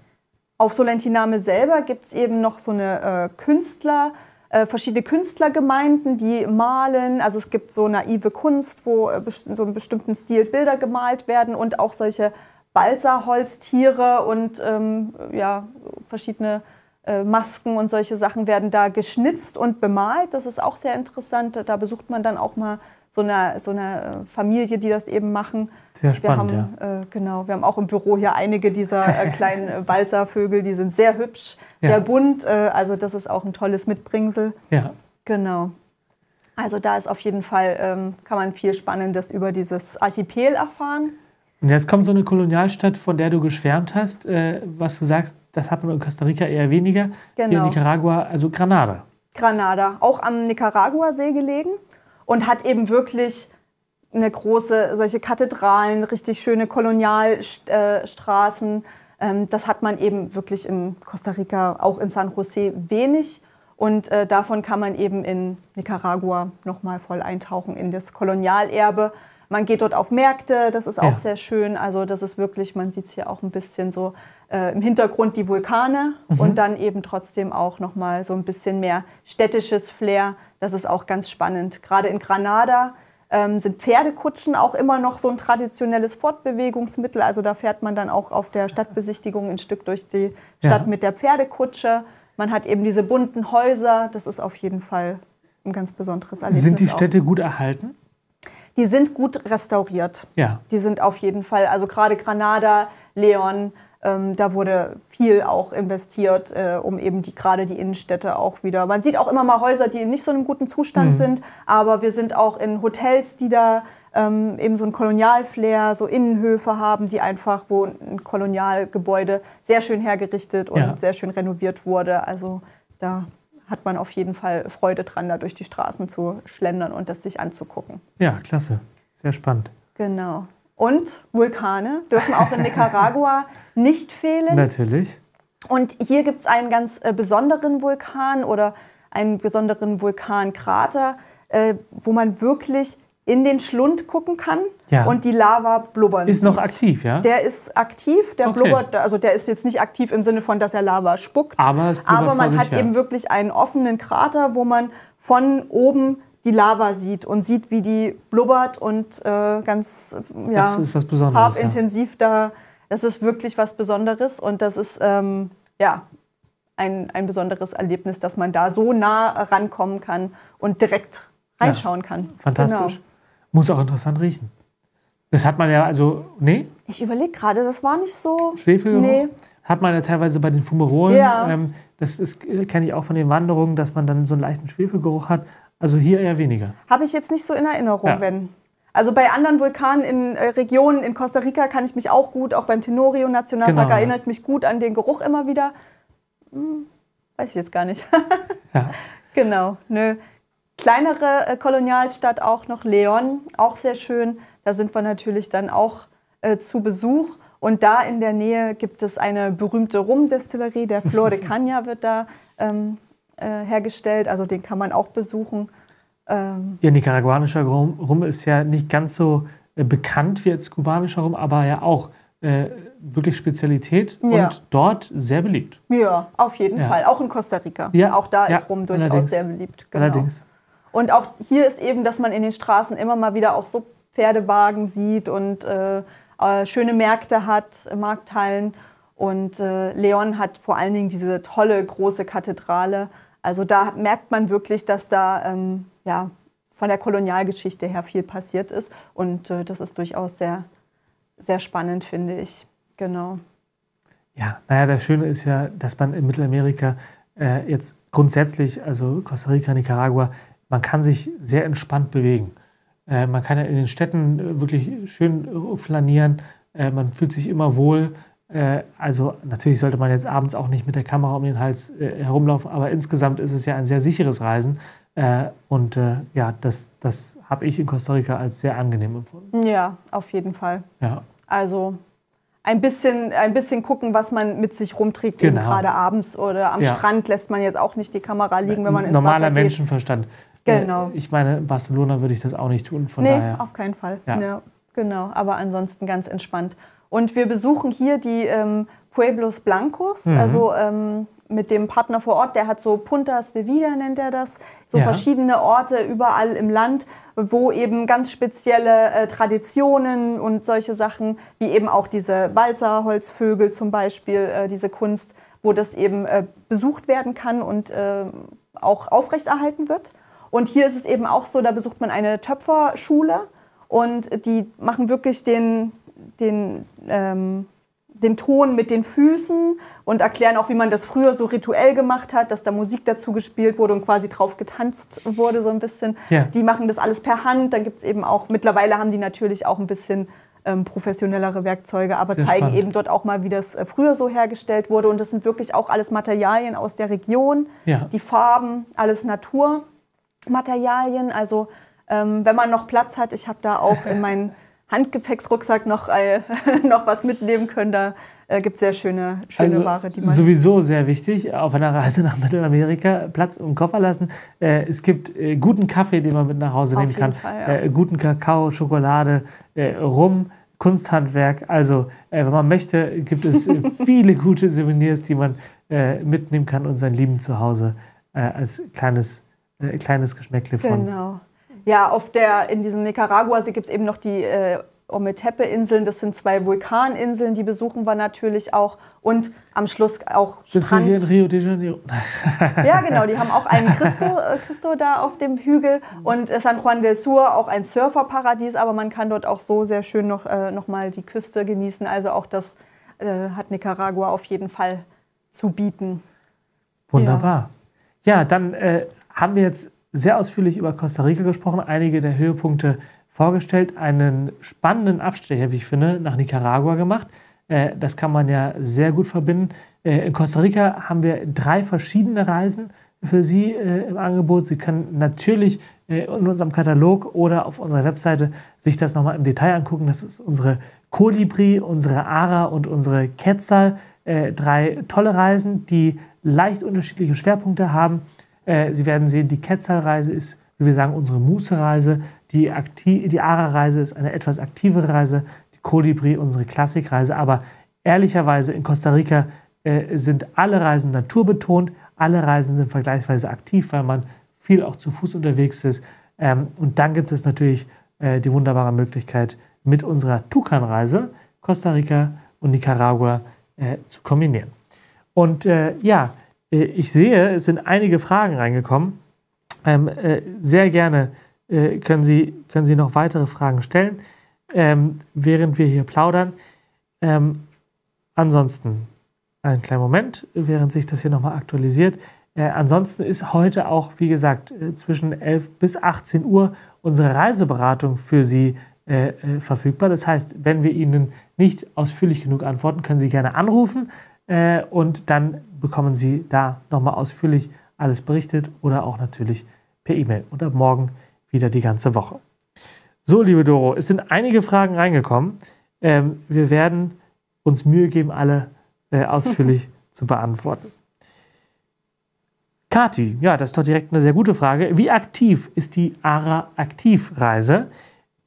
Auf Solentiname selber gibt es eben noch so eine äh, Künstler, äh, verschiedene Künstlergemeinden, die malen. Also es gibt so naive Kunst, wo äh, in so einem bestimmten Stil Bilder gemalt werden und auch solche Balsaholztiere und ähm, ja, verschiedene äh, Masken und solche Sachen werden da geschnitzt und bemalt. Das ist auch sehr interessant. Da besucht man dann auch mal so einer, so einer Familie, die das eben machen. Sehr spannend, wir haben, ja. Äh, genau, wir haben auch im Büro hier einige dieser äh, kleinen Walzervögel, die sind sehr hübsch, sehr ja. bunt. Äh, also das ist auch ein tolles Mitbringsel. Ja. Genau. Also da ist auf jeden Fall, ähm, kann man viel Spannendes über dieses Archipel erfahren. Und jetzt kommt so eine Kolonialstadt, von der du geschwärmt hast, äh, was du sagst, das hat man in Costa Rica eher weniger. Genau. Hier in genau. Nicaragua, also Granada. Granada, auch am Nicaragua-See gelegen und hat eben wirklich eine große, solche Kathedralen, richtig schöne Kolonialstraßen. Ähm, das hat man eben wirklich in Costa Rica, auch in San Jose wenig. Und äh, davon kann man eben in Nicaragua nochmal voll eintauchen in das Kolonialerbe. Man geht dort auf Märkte, das ist auch ja. sehr schön. Also das ist wirklich, man sieht hier auch ein bisschen so äh, im Hintergrund die Vulkane mhm. und dann eben trotzdem auch nochmal so ein bisschen mehr städtisches Flair. Das ist auch ganz spannend. Gerade in Granada ähm, sind Pferdekutschen auch immer noch so ein traditionelles Fortbewegungsmittel. Also da fährt man dann auch auf der Stadtbesichtigung ein Stück durch die Stadt ja. mit der Pferdekutsche. Man hat eben diese bunten Häuser. Das ist auf jeden Fall ein ganz besonderes Erlebnis. Sind die Städte auch. gut erhalten? Die sind gut restauriert. Ja. Die sind auf jeden Fall, also gerade Granada, Leon, ähm, da wurde viel auch investiert, äh, um eben die, gerade die Innenstädte auch wieder. Man sieht auch immer mal Häuser, die in nicht so einem guten Zustand mhm. sind, aber wir sind auch in Hotels, die da ähm, eben so ein Kolonialflair, so Innenhöfe haben, die einfach, wo ein Kolonialgebäude sehr schön hergerichtet und ja. sehr schön renoviert wurde. Also da hat man auf jeden Fall Freude dran, da durch die Straßen zu schlendern und das sich anzugucken. Ja, klasse. Sehr spannend. Genau. Und Vulkane dürfen auch in Nicaragua nicht fehlen. Natürlich. Und hier gibt es einen ganz äh, besonderen Vulkan oder einen besonderen Vulkankrater, äh, wo man wirklich in den Schlund gucken kann ja. und die Lava blubbern. Ist sieht. noch aktiv, ja? Der ist aktiv, der okay. blubbert, also der ist jetzt nicht aktiv im Sinne von, dass er Lava spuckt, aber, aber man hat eben wirklich einen offenen Krater, wo man von oben die Lava sieht und sieht, wie die blubbert und äh, ganz ja, farbintensiv ja. da. Das ist wirklich was Besonderes und das ist ähm, ja, ein, ein besonderes Erlebnis, dass man da so nah rankommen kann und direkt reinschauen ja, kann. Fantastisch. Genau. Muss auch interessant riechen. Das hat man ja, also, nee? Ich überlege gerade, das war nicht so. Schwefel? Nee. Hat man ja teilweise bei den Fumerolen. Ja. Ähm, das kenne ich auch von den Wanderungen, dass man dann so einen leichten Schwefelgeruch hat. Also hier eher weniger. Habe ich jetzt nicht so in Erinnerung, ja. wenn. Also bei anderen Vulkanen in äh, Regionen in Costa Rica kann ich mich auch gut, auch beim Tenorio Nationalpark genau, erinnere ich mich gut an den Geruch immer wieder. Hm, weiß ich jetzt gar nicht. ja. Genau, nö. kleinere äh, Kolonialstadt auch noch, Leon, auch sehr schön. Da sind wir natürlich dann auch äh, zu Besuch. Und da in der Nähe gibt es eine berühmte Rumdestillerie, der Flor de Caña wird da ähm, äh, hergestellt. Also den kann man auch besuchen. Ähm ja, nicaraguanischer Rum, ist ja nicht ganz so äh, bekannt wie jetzt kubanischer Rum, aber ja auch äh, wirklich Spezialität ja. und dort sehr beliebt. Ja, auf jeden ja. Fall. Auch in Costa Rica. Ja. Auch da ist Rum durchaus allerdings. sehr beliebt. Genau. Allerdings. Und auch hier ist eben, dass man in den Straßen immer mal wieder auch so Pferdewagen sieht und äh, äh, schöne Märkte hat, Markthallen. Und äh, Leon hat vor allen Dingen diese tolle große Kathedrale. Also da merkt man wirklich, dass da ähm, ja, von der Kolonialgeschichte her viel passiert ist. Und äh, das ist durchaus sehr, sehr spannend, finde ich. Genau. Ja, naja, das Schöne ist ja, dass man in Mittelamerika äh, jetzt grundsätzlich, also Costa Rica, Nicaragua, man kann sich sehr entspannt bewegen. Äh, man kann ja in den Städten äh, wirklich schön flanieren. Äh, man fühlt sich immer wohl. Äh, also natürlich sollte man jetzt abends auch nicht mit der Kamera um den Hals herumlaufen, aber insgesamt ist es ja ein sehr sicheres Reisen. und ja, das, das habe ich in Costa Rica als sehr angenehm empfunden. Ja, auf jeden Fall. Ja. Also ein bisschen, ein bisschen gucken, was man mit sich rumträgt, genau. gerade abends oder am ja. Strand lässt man jetzt auch nicht die Kamera liegen, wenn man ins Normaler Wasser geht. Menschenverstand. Genau. Ich meine, in Barcelona würde ich das auch nicht tun. Von nee, daher. auf keinen Fall. Ja. ja. genau. Aber ansonsten ganz entspannt. Und wir besuchen hier die ähm, Pueblos Blancos, mhm. also ähm, mit dem Partner vor Ort, der hat so Puntas de Vida, nennt er das, so ja. verschiedene Orte überall im Land, wo eben ganz spezielle äh, Traditionen und solche Sachen, wie eben auch diese Balzerholzvögel zum Beispiel, äh, diese Kunst, wo das eben äh, besucht werden kann und äh, auch aufrechterhalten wird. Und hier ist es eben auch so, da besucht man eine Töpferschule und die machen wirklich den, den, ähm, den Ton mit den Füßen und erklären auch, wie man das früher so rituell gemacht hat, dass da Musik dazu gespielt wurde und quasi drauf getanzt wurde so ein bisschen. Ja. Die machen das alles per Hand. Dann gibt es eben auch, mittlerweile haben die natürlich auch ein bisschen ähm, professionellere Werkzeuge, aber Sehr zeigen spannend. eben dort auch mal, wie das äh, früher so hergestellt wurde. Und das sind wirklich auch alles Materialien aus der Region, ja. die Farben, alles Natur. Materialien. Also ähm, wenn man noch Platz hat, ich habe da auch in meinen Handgepäcksrucksack noch, äh, noch was mitnehmen können. Da äh, gibt es sehr schöne, schöne also Ware, die man. Sowieso sehr wichtig, auf einer Reise nach Mittelamerika Platz im Koffer lassen. Äh, es gibt äh, guten Kaffee, den man mit nach Hause auf nehmen kann. Fall, ja. Äh, guten Kakao, Schokolade, äh, Rum. Kunsthandwerk. Also, wenn man möchte, gibt es viele gute Souvenirs, die man mitnehmen kann und sein Lieben zu Hause als kleines äh, kleines Geschmäckle von. Genau. Ja, auf der, in diesem Nicaragua-See gibt es eben noch die äh, Ometepe-Inseln. Das sind zwei Vulkaninseln, die besuchen wir natürlich auch. Und am Schluss auch sind Strand. Hier in Rio de Janeiro? ja, genau. Die haben auch einen Christo, äh, Christo da auf dem Hügel. Und äh, San Juan del Sur, auch ein Surferparadies. Aber man kann dort auch so sehr schön noch, äh, noch mal die Küste genießen. Also auch das äh, hat Nicaragua auf jeden Fall zu bieten. Wunderbar. Ja, ja dann haben wir jetzt sehr ausführlich über Costa Rica gesprochen, einige der Höhepunkte vorgestellt, einen spannenden Abstecher, wie ich finde, nach Nicaragua gemacht. Äh, das kann man ja sehr gut verbinden. Äh, in Costa Rica haben wir drei verschiedene Reisen für Sie äh, im Angebot. Sie können natürlich in unserem Katalog oder auf unserer Webseite sich das nochmal im Detail angucken. Das ist unsere Kolibri, unsere Ara und unsere Quetzal. Drei tolle Reisen, die leicht unterschiedliche Schwerpunkte haben äh, Sie werden sehen, die Quetzal-Reise ist, wie wir sagen, unsere Muße-Reise. Die, die Ara-Reise ist eine etwas aktivere Reise. Die Kolibri unsere Klassikreise. Aber ehrlicherweise in Costa Rica äh, sind alle Reisen naturbetont. Alle Reisen sind vergleichsweise aktiv, weil man viel auch zu Fuß unterwegs ist. Ähm, und dann gibt es natürlich äh, die wunderbare Möglichkeit, mit unserer Tucan-Reise Costa Rica und Nicaragua äh, zu kombinieren. Und äh, ja, ich sehe, es sind einige Fragen reingekommen. Ähm, äh, sehr gerne äh, können, Sie, können Sie noch weitere Fragen stellen, ähm, während wir hier plaudern. Ähm, ansonsten, einen kleinen Moment, während sich das hier nochmal aktualisiert. Äh, ansonsten ist heute auch, wie gesagt, äh, zwischen 11 bis 18 Uhr unsere Reiseberatung für Sie äh, verfügbar. Das heißt, wenn wir Ihnen nicht ausführlich genug antworten, können Sie gerne anrufen und dann bekommen Sie da nochmal ausführlich alles berichtet oder auch natürlich per E-Mail und ab morgen wieder die ganze Woche. So, liebe Doro, es sind einige Fragen reingekommen. Ähm, wir werden uns Mühe geben, alle äh, ausführlich zu beantworten. Kati, ja, das ist doch direkt eine sehr gute Frage. Wie aktiv ist die ARA-Aktivreise?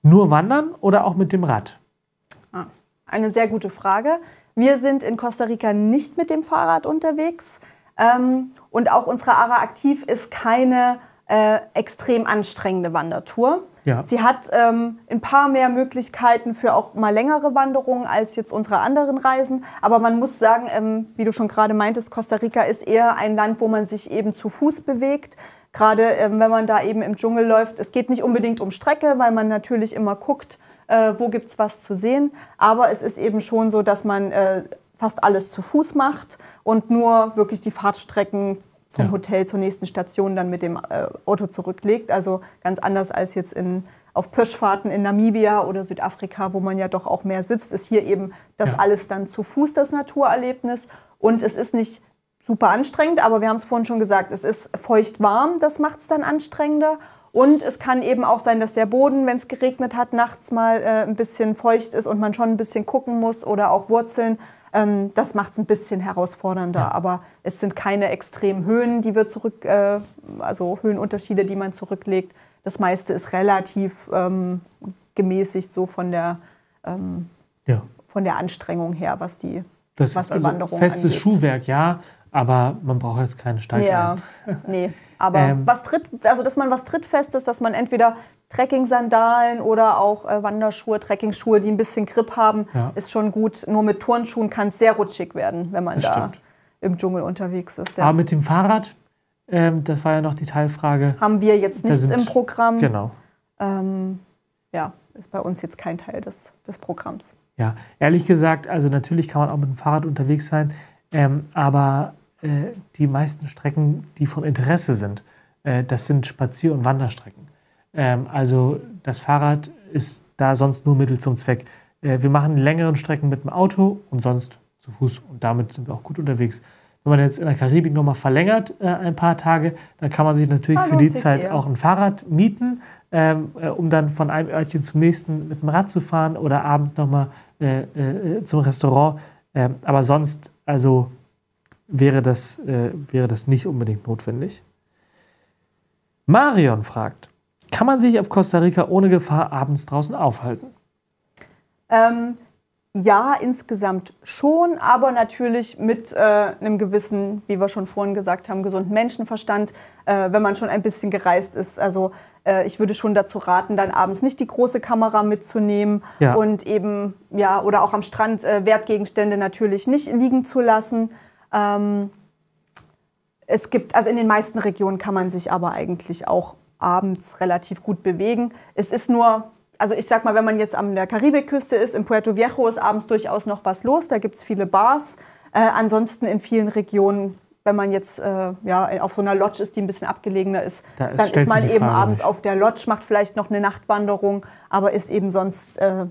Nur wandern oder auch mit dem Rad? Eine sehr gute Frage. Wir sind in Costa Rica nicht mit dem Fahrrad unterwegs. Ähm, und auch unsere ARA Aktiv ist keine äh, extrem anstrengende Wandertour. Ja. Sie hat ähm, ein paar mehr Möglichkeiten für auch mal längere Wanderungen als jetzt unsere anderen Reisen. Aber man muss sagen, ähm, wie du schon gerade meintest, Costa Rica ist eher ein Land, wo man sich eben zu Fuß bewegt. Gerade ähm, wenn man da eben im Dschungel läuft. Es geht nicht unbedingt um Strecke, weil man natürlich immer guckt, äh, wo gibt es was zu sehen. Aber es ist eben schon so, dass man äh, fast alles zu Fuß macht und nur wirklich die Fahrtstrecken vom ja. Hotel zur nächsten Station dann mit dem äh, Auto zurücklegt. Also ganz anders als jetzt in, auf Pirschfahrten in Namibia oder Südafrika, wo man ja doch auch mehr sitzt, ist hier eben das ja. alles dann zu Fuß das Naturerlebnis. Und es ist nicht super anstrengend, aber wir haben es vorhin schon gesagt, es ist feucht warm, das macht es dann anstrengender. Und es kann eben auch sein, dass der Boden, wenn es geregnet hat, nachts mal äh, ein bisschen feucht ist und man schon ein bisschen gucken muss oder auch Wurzeln. Ähm, das macht es ein bisschen herausfordernder, ja. aber es sind keine extremen Höhen, die wir zurück, äh, also Höhenunterschiede, die man zurücklegt. Das meiste ist relativ ähm, gemäßigt so von der, ähm, ja. von der Anstrengung her, was die, das was die also Wanderung festes angeht. Festes Schuhwerk, ja, aber man braucht jetzt keine Steigeisen. Ja, nee. Aber ähm, was tritt, also dass man was trittfestes, dass man entweder Trekking-Sandalen oder auch äh, Wanderschuhe, Trekking-Schuhe, die ein bisschen Grip haben, ja. ist schon gut. Nur mit Turnschuhen kann es sehr rutschig werden, wenn man da stimmt. im Dschungel unterwegs ist. Ja. Aber mit dem Fahrrad, ähm, das war ja noch die Teilfrage. Haben wir jetzt nichts sind, im Programm. Genau. Ähm, ja, ist bei uns jetzt kein Teil des, des Programms. Ja, ehrlich gesagt, also natürlich kann man auch mit dem Fahrrad unterwegs sein, ähm, aber die meisten Strecken, die von Interesse sind, äh, das sind Spazier- und Wanderstrecken. Ähm, also das Fahrrad ist da sonst nur Mittel zum Zweck. Äh, wir machen längeren Strecken mit dem Auto und sonst zu Fuß und damit sind wir auch gut unterwegs. Wenn man jetzt in der Karibik nochmal verlängert äh, ein paar Tage, dann kann man sich natürlich für die Zeit auch ein Fahrrad mieten, ähm, äh, um dann von einem Örtchen zum nächsten mit dem Rad zu fahren oder abends nochmal äh, äh, zum Restaurant. Ähm, aber sonst, also wäre das, äh, wäre das nicht unbedingt notwendig. Marion fragt, kann man sich auf Costa Rica ohne Gefahr abends draußen aufhalten? Ähm, ja, insgesamt schon, aber natürlich mit äh, einem gewissen, wie wir schon vorhin gesagt haben, gesunden Menschenverstand, äh, wenn man schon ein bisschen gereist ist. Also äh, ich würde schon dazu raten, dann abends nicht die große Kamera mitzunehmen ja. und eben, ja, oder auch am Strand äh, Wertgegenstände natürlich nicht liegen zu lassen. Ähm, es gibt, also in den meisten Regionen kann man sich aber eigentlich auch abends relativ gut bewegen. Es ist nur, also ich sag mal, wenn man jetzt an der Karibikküste ist, in Puerto Viejo ist abends durchaus noch was los, da gibt es viele Bars. Äh, ansonsten in vielen Regionen, wenn man jetzt äh, ja, auf so einer Lodge ist, die ein bisschen abgelegener ist, da dann ist man eben abends nicht. auf der Lodge, macht vielleicht noch eine Nachtwanderung, aber ist eben sonst äh,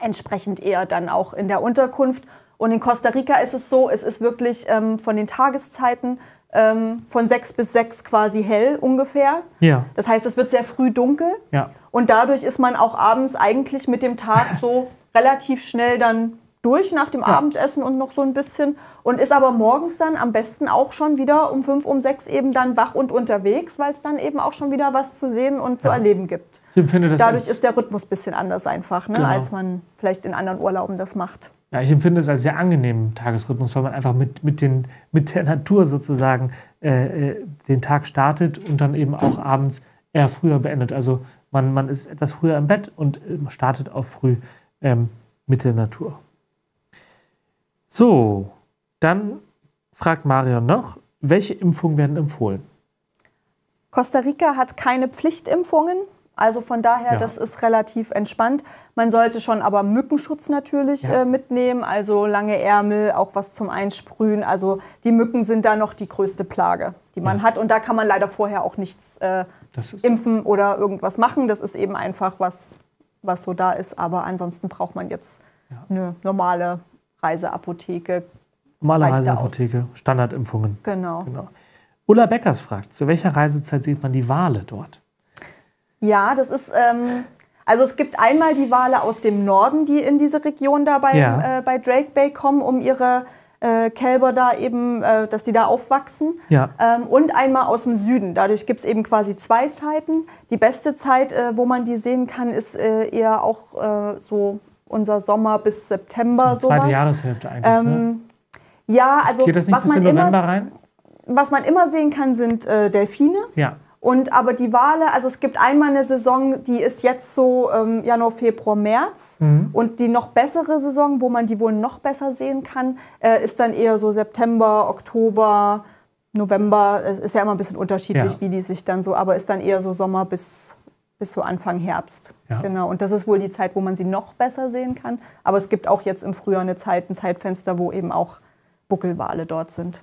entsprechend eher dann auch in der Unterkunft. Und in Costa Rica ist es so, es ist wirklich ähm, von den Tageszeiten ähm, von sechs bis sechs quasi hell ungefähr. Ja. Das heißt, es wird sehr früh dunkel. Ja. Und dadurch ist man auch abends eigentlich mit dem Tag so relativ schnell dann durch nach dem ja. Abendessen und noch so ein bisschen und ist aber morgens dann am besten auch schon wieder um fünf, um sechs eben dann wach und unterwegs, weil es dann eben auch schon wieder was zu sehen und zu ja. erleben gibt. Ich empfinde, das Dadurch ist, ist der Rhythmus ein bisschen anders einfach, ne, genau. als man vielleicht in anderen Urlauben das macht. Ja, ich empfinde es als sehr angenehmen Tagesrhythmus, weil man einfach mit, mit, den, mit der Natur sozusagen äh, äh, den Tag startet und dann eben auch abends eher früher beendet. Also man, man ist etwas früher im Bett und ähm, startet auch früh ähm, mit der Natur. So, dann fragt Marion noch, welche Impfungen werden empfohlen? Costa Rica hat keine Pflichtimpfungen. Also von daher, ja. das ist relativ entspannt. Man sollte schon aber Mückenschutz natürlich ja. äh, mitnehmen, also lange Ärmel, auch was zum Einsprühen. Also die Mücken sind da noch die größte Plage, die man ja. hat. Und da kann man leider vorher auch nichts äh, impfen oder irgendwas machen. Das ist eben einfach was, was so da ist. Aber ansonsten braucht man jetzt eine normale Reiseapotheke. Normale Reiseapotheke, Standardimpfungen. Genau. genau. Ulla Beckers fragt, zu welcher Reisezeit sieht man die Wale dort? Ja, das ist, ähm, also es gibt einmal die Wale aus dem Norden, die in diese Region da bei, Ja. äh, bei Drake Bay kommen, um ihre äh, Kälber da eben, äh, dass die da aufwachsen. Ja. Ähm, und einmal aus dem Süden. Dadurch gibt es eben quasi zwei Zeiten. Die beste Zeit, äh, wo man die sehen kann, ist äh, eher auch äh, so unser Sommer bis September Zweite sowas. Jahreshälfte eigentlich. ne? Ähm, ja, also Geht das nicht was bis man, November immer, rein? was man immer sehen kann, sind äh, Delfine. Ja. Und aber die Wale, also es gibt einmal eine Saison, die ist jetzt so ähm, Januar, Februar, März. Mhm. Und die noch bessere Saison, wo man die wohl noch besser sehen kann, äh, ist dann eher so September, Oktober, November. Es ist ja immer ein bisschen unterschiedlich, Ja. wie die sich dann so, aber ist dann eher so Sommer bis, bis so Anfang Herbst. Ja. Genau. Und das ist wohl die Zeit, wo man sie noch besser sehen kann. Aber es gibt auch jetzt im Frühjahr eine Zeit, ein Zeitfenster, wo eben auch Buckelwale dort sind.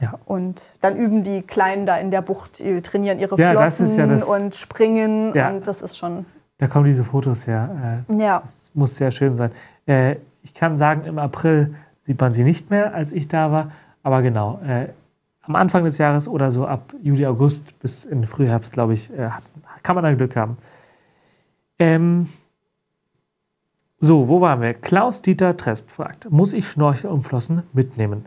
Ja. Und dann üben die Kleinen da in der Bucht, äh, trainieren ihre Ja, Flossen ja und springen. Ja. Und das ist schon. Da kommen diese Fotos her. Äh, Ja. Das muss sehr schön sein. Äh, ich kann sagen, im April sieht man sie nicht mehr, als ich da war. Aber genau, äh, am Anfang des Jahres oder so ab Juli, August bis in den Frühherbst, glaube ich, äh, hat, kann man da Glück haben. Ähm, so, wo waren wir? Klaus-Dieter Tresp fragt, muss ich Schnorchel und Flossen mitnehmen?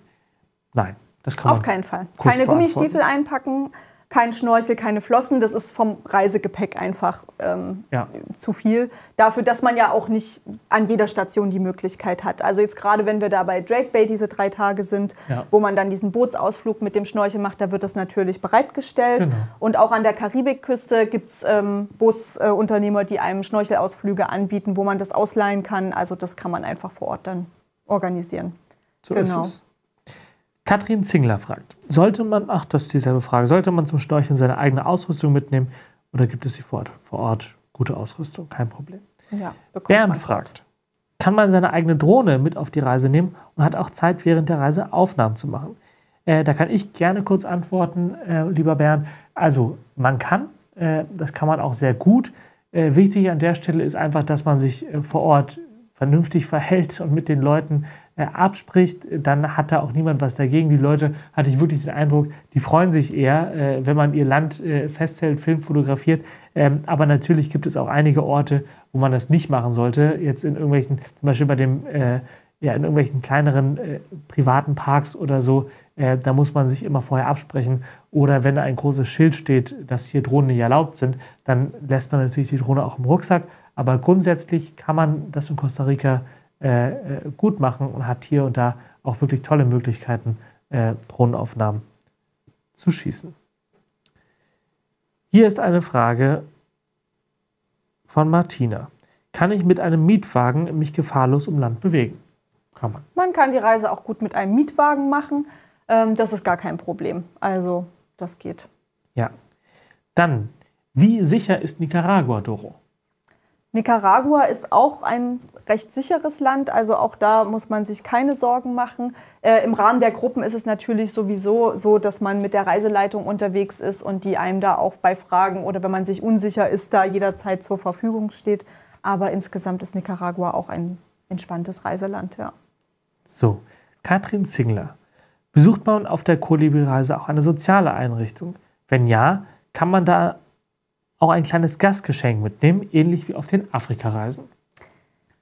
Nein, das kann Auf keinen Fall. Keine. Gummistiefel einpacken, kein Schnorchel, keine Flossen. Das ist vom Reisegepäck einfach ähm, Ja. zu viel. Dafür, dass man ja auch nicht an jeder Station die Möglichkeit hat. Also jetzt gerade, wenn wir da bei Drake Bay diese drei Tage sind, Ja. wo man dann diesen Bootsausflug mit dem Schnorchel macht, da wird das natürlich bereitgestellt. Genau. Und auch an der Karibikküste gibt es ähm, Bootsunternehmer, die einem Schnorchelausflüge anbieten, wo man das ausleihen kann. Also das kann man einfach vor Ort dann organisieren. So Genau. ist es. Katrin Zingler fragt, sollte man, ach, das ist dieselbe Frage, sollte man zum Schnorcheln seine eigene Ausrüstung mitnehmen oder gibt es sie vor Ort, vor Ort gute Ausrüstung? Kein Problem. Ja, Bernd man. fragt, kann man seine eigene Drohne mit auf die Reise nehmen und hat auch Zeit, während der Reise Aufnahmen zu machen? Äh, da kann ich gerne kurz antworten, äh, lieber Bernd. Also, man kann, äh, das kann man auch sehr gut. Äh, wichtig an der Stelle ist einfach, dass man sich äh, vor Ort vernünftig verhält und mit den Leuten äh, abspricht, dann hat da auch niemand was dagegen. Die Leute, hatte ich wirklich den Eindruck, die freuen sich eher, äh, wenn man ihr Land äh, festhält, Film fotografiert. Ähm, aber natürlich gibt es auch einige Orte, wo man das nicht machen sollte. Jetzt in irgendwelchen, zum Beispiel bei dem, äh, ja, in irgendwelchen kleineren äh, privaten Parks oder so, äh, da muss man sich immer vorher absprechen. Oder wenn ein großes Schild steht, dass hier Drohnen nicht erlaubt sind, dann lässt man natürlich die Drohne auch im Rucksack. Aber grundsätzlich kann man das in Costa Rica äh, äh, gut machen und hat hier und da auch wirklich tolle Möglichkeiten, äh, Drohnenaufnahmen zu schießen. Hier ist eine Frage von Martina. Kann ich mit einem Mietwagen mich gefahrlos um Land bewegen? Kann man. Man kann die Reise auch gut mit einem Mietwagen machen. Ähm, das ist gar kein Problem. Also, das geht. Ja. Dann, wie sicher ist Nicaragua, Doro? Nicaragua ist auch ein recht sicheres Land, also auch da muss man sich keine Sorgen machen. Äh, Im Rahmen der Gruppen ist es natürlich sowieso so, dass man mit der Reiseleitung unterwegs ist und die einem da auch bei Fragen oder wenn man sich unsicher ist, da jederzeit zur Verfügung steht. Aber insgesamt ist Nicaragua auch ein entspanntes Reiseland, ja. So, Katrin Zingler. Besucht man auf der Kolibri-Reise auch eine soziale Einrichtung? Wenn ja, kann man da auch ein kleines Gastgeschenk mitnehmen, ähnlich wie auf den Afrika-Reisen?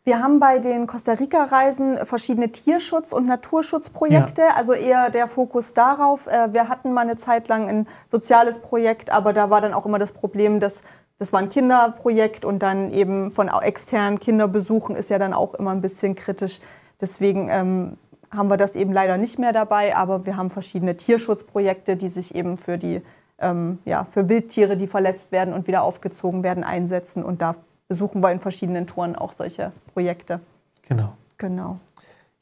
Wir haben bei den Costa Rica-Reisen verschiedene Tierschutz- und Naturschutzprojekte, also eher der Fokus darauf. Äh, Wir hatten mal eine Zeit lang ein soziales Projekt, aber da war dann auch immer das Problem, dass das war ein Kinderprojekt und dann eben von externen Kinderbesuchen ist ja dann auch immer ein bisschen kritisch. Deswegen ähm, haben wir das eben leider nicht mehr dabei, aber wir haben verschiedene Tierschutzprojekte, die sich eben für die ähm, ja, für Wildtiere, die verletzt werden und wieder aufgezogen werden, einsetzen. Und da besuchen wir in verschiedenen Touren auch solche Projekte. Genau. Genau.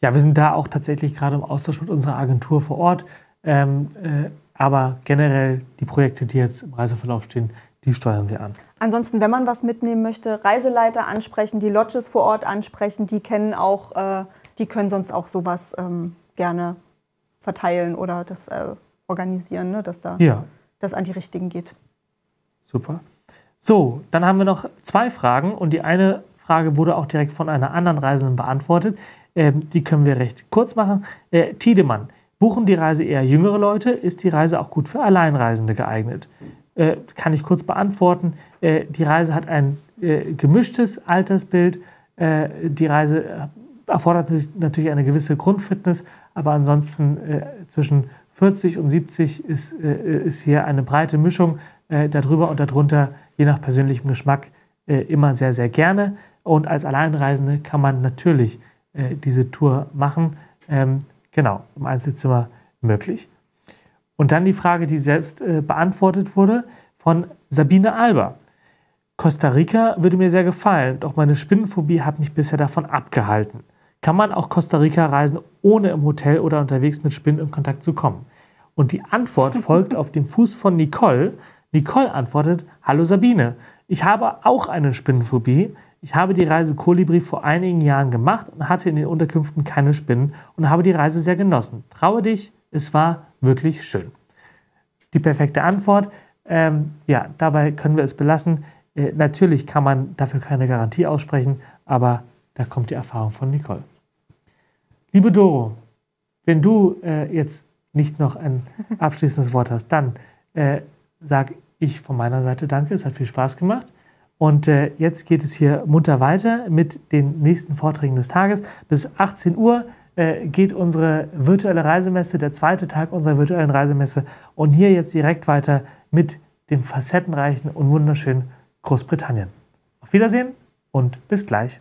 Ja, wir sind da auch tatsächlich gerade im Austausch mit unserer Agentur vor Ort. Ähm, äh, aber generell die Projekte, die jetzt im Reiseverlauf stehen, die steuern wir an. Ansonsten, wenn man was mitnehmen möchte, Reiseleiter ansprechen, die Lodges vor Ort ansprechen, die kennen auch, äh, die können sonst auch sowas ähm, gerne verteilen oder das äh, organisieren, ne, dass da Ja, das an die Richtigen geht. super. So, dann haben wir noch zwei Fragen und die eine Frage wurde auch direkt von einer anderen Reisenden beantwortet. Ähm, die können wir recht kurz machen. Äh, Tiedemann, Buchen die Reise eher jüngere Leute, ist die Reise auch gut für Alleinreisende geeignet. Äh, kann ich kurz beantworten. Äh, die Reise hat ein äh, gemischtes Altersbild. Äh, die Reise erfordert natürlich eine gewisse Grundfitness, aber ansonsten äh, zwischen 40 und 70 ist, äh, ist hier eine breite Mischung darüber und darunter, je nach persönlichem Geschmack, immer sehr, sehr gerne. Und als Alleinreisende kann man natürlich diese Tour machen. Ähm, genau, im Einzelzimmer möglich. Und dann die Frage, die selbst äh, beantwortet wurde von Sabine Alber. Costa Rica würde mir sehr gefallen, doch meine Spinnenphobie hat mich bisher davon abgehalten. Kann man auch Costa Rica reisen, ohne im Hotel oder unterwegs mit Spinnen in Kontakt zu kommen? Und die Antwort folgt auf dem Fuß von Nicole. Nicole antwortet, Hallo Sabine, ich habe auch eine Spinnenphobie. Ich habe die Reise Kolibri vor einigen Jahren gemacht und hatte in den Unterkünften keine Spinnen und habe die Reise sehr genossen. Traue dich, es war wirklich schön. Die perfekte Antwort. Ähm, ja, dabei können wir es belassen. Äh, natürlich kann man dafür keine Garantie aussprechen, aber da kommt die Erfahrung von Nicole. Liebe Doro, wenn du äh, jetzt nicht noch ein abschließendes Wort hast, dann äh, sage ich von meiner Seite Danke. Es hat viel Spaß gemacht. Und äh, jetzt geht es hier munter weiter mit den nächsten Vorträgen des Tages. Bis 18 Uhr äh, geht unsere virtuelle Reisemesse, der zweite Tag unserer virtuellen Reisemesse. Und hier jetzt direkt weiter mit dem facettenreichen und wunderschönen Großbritannien. Auf Wiedersehen und bis gleich.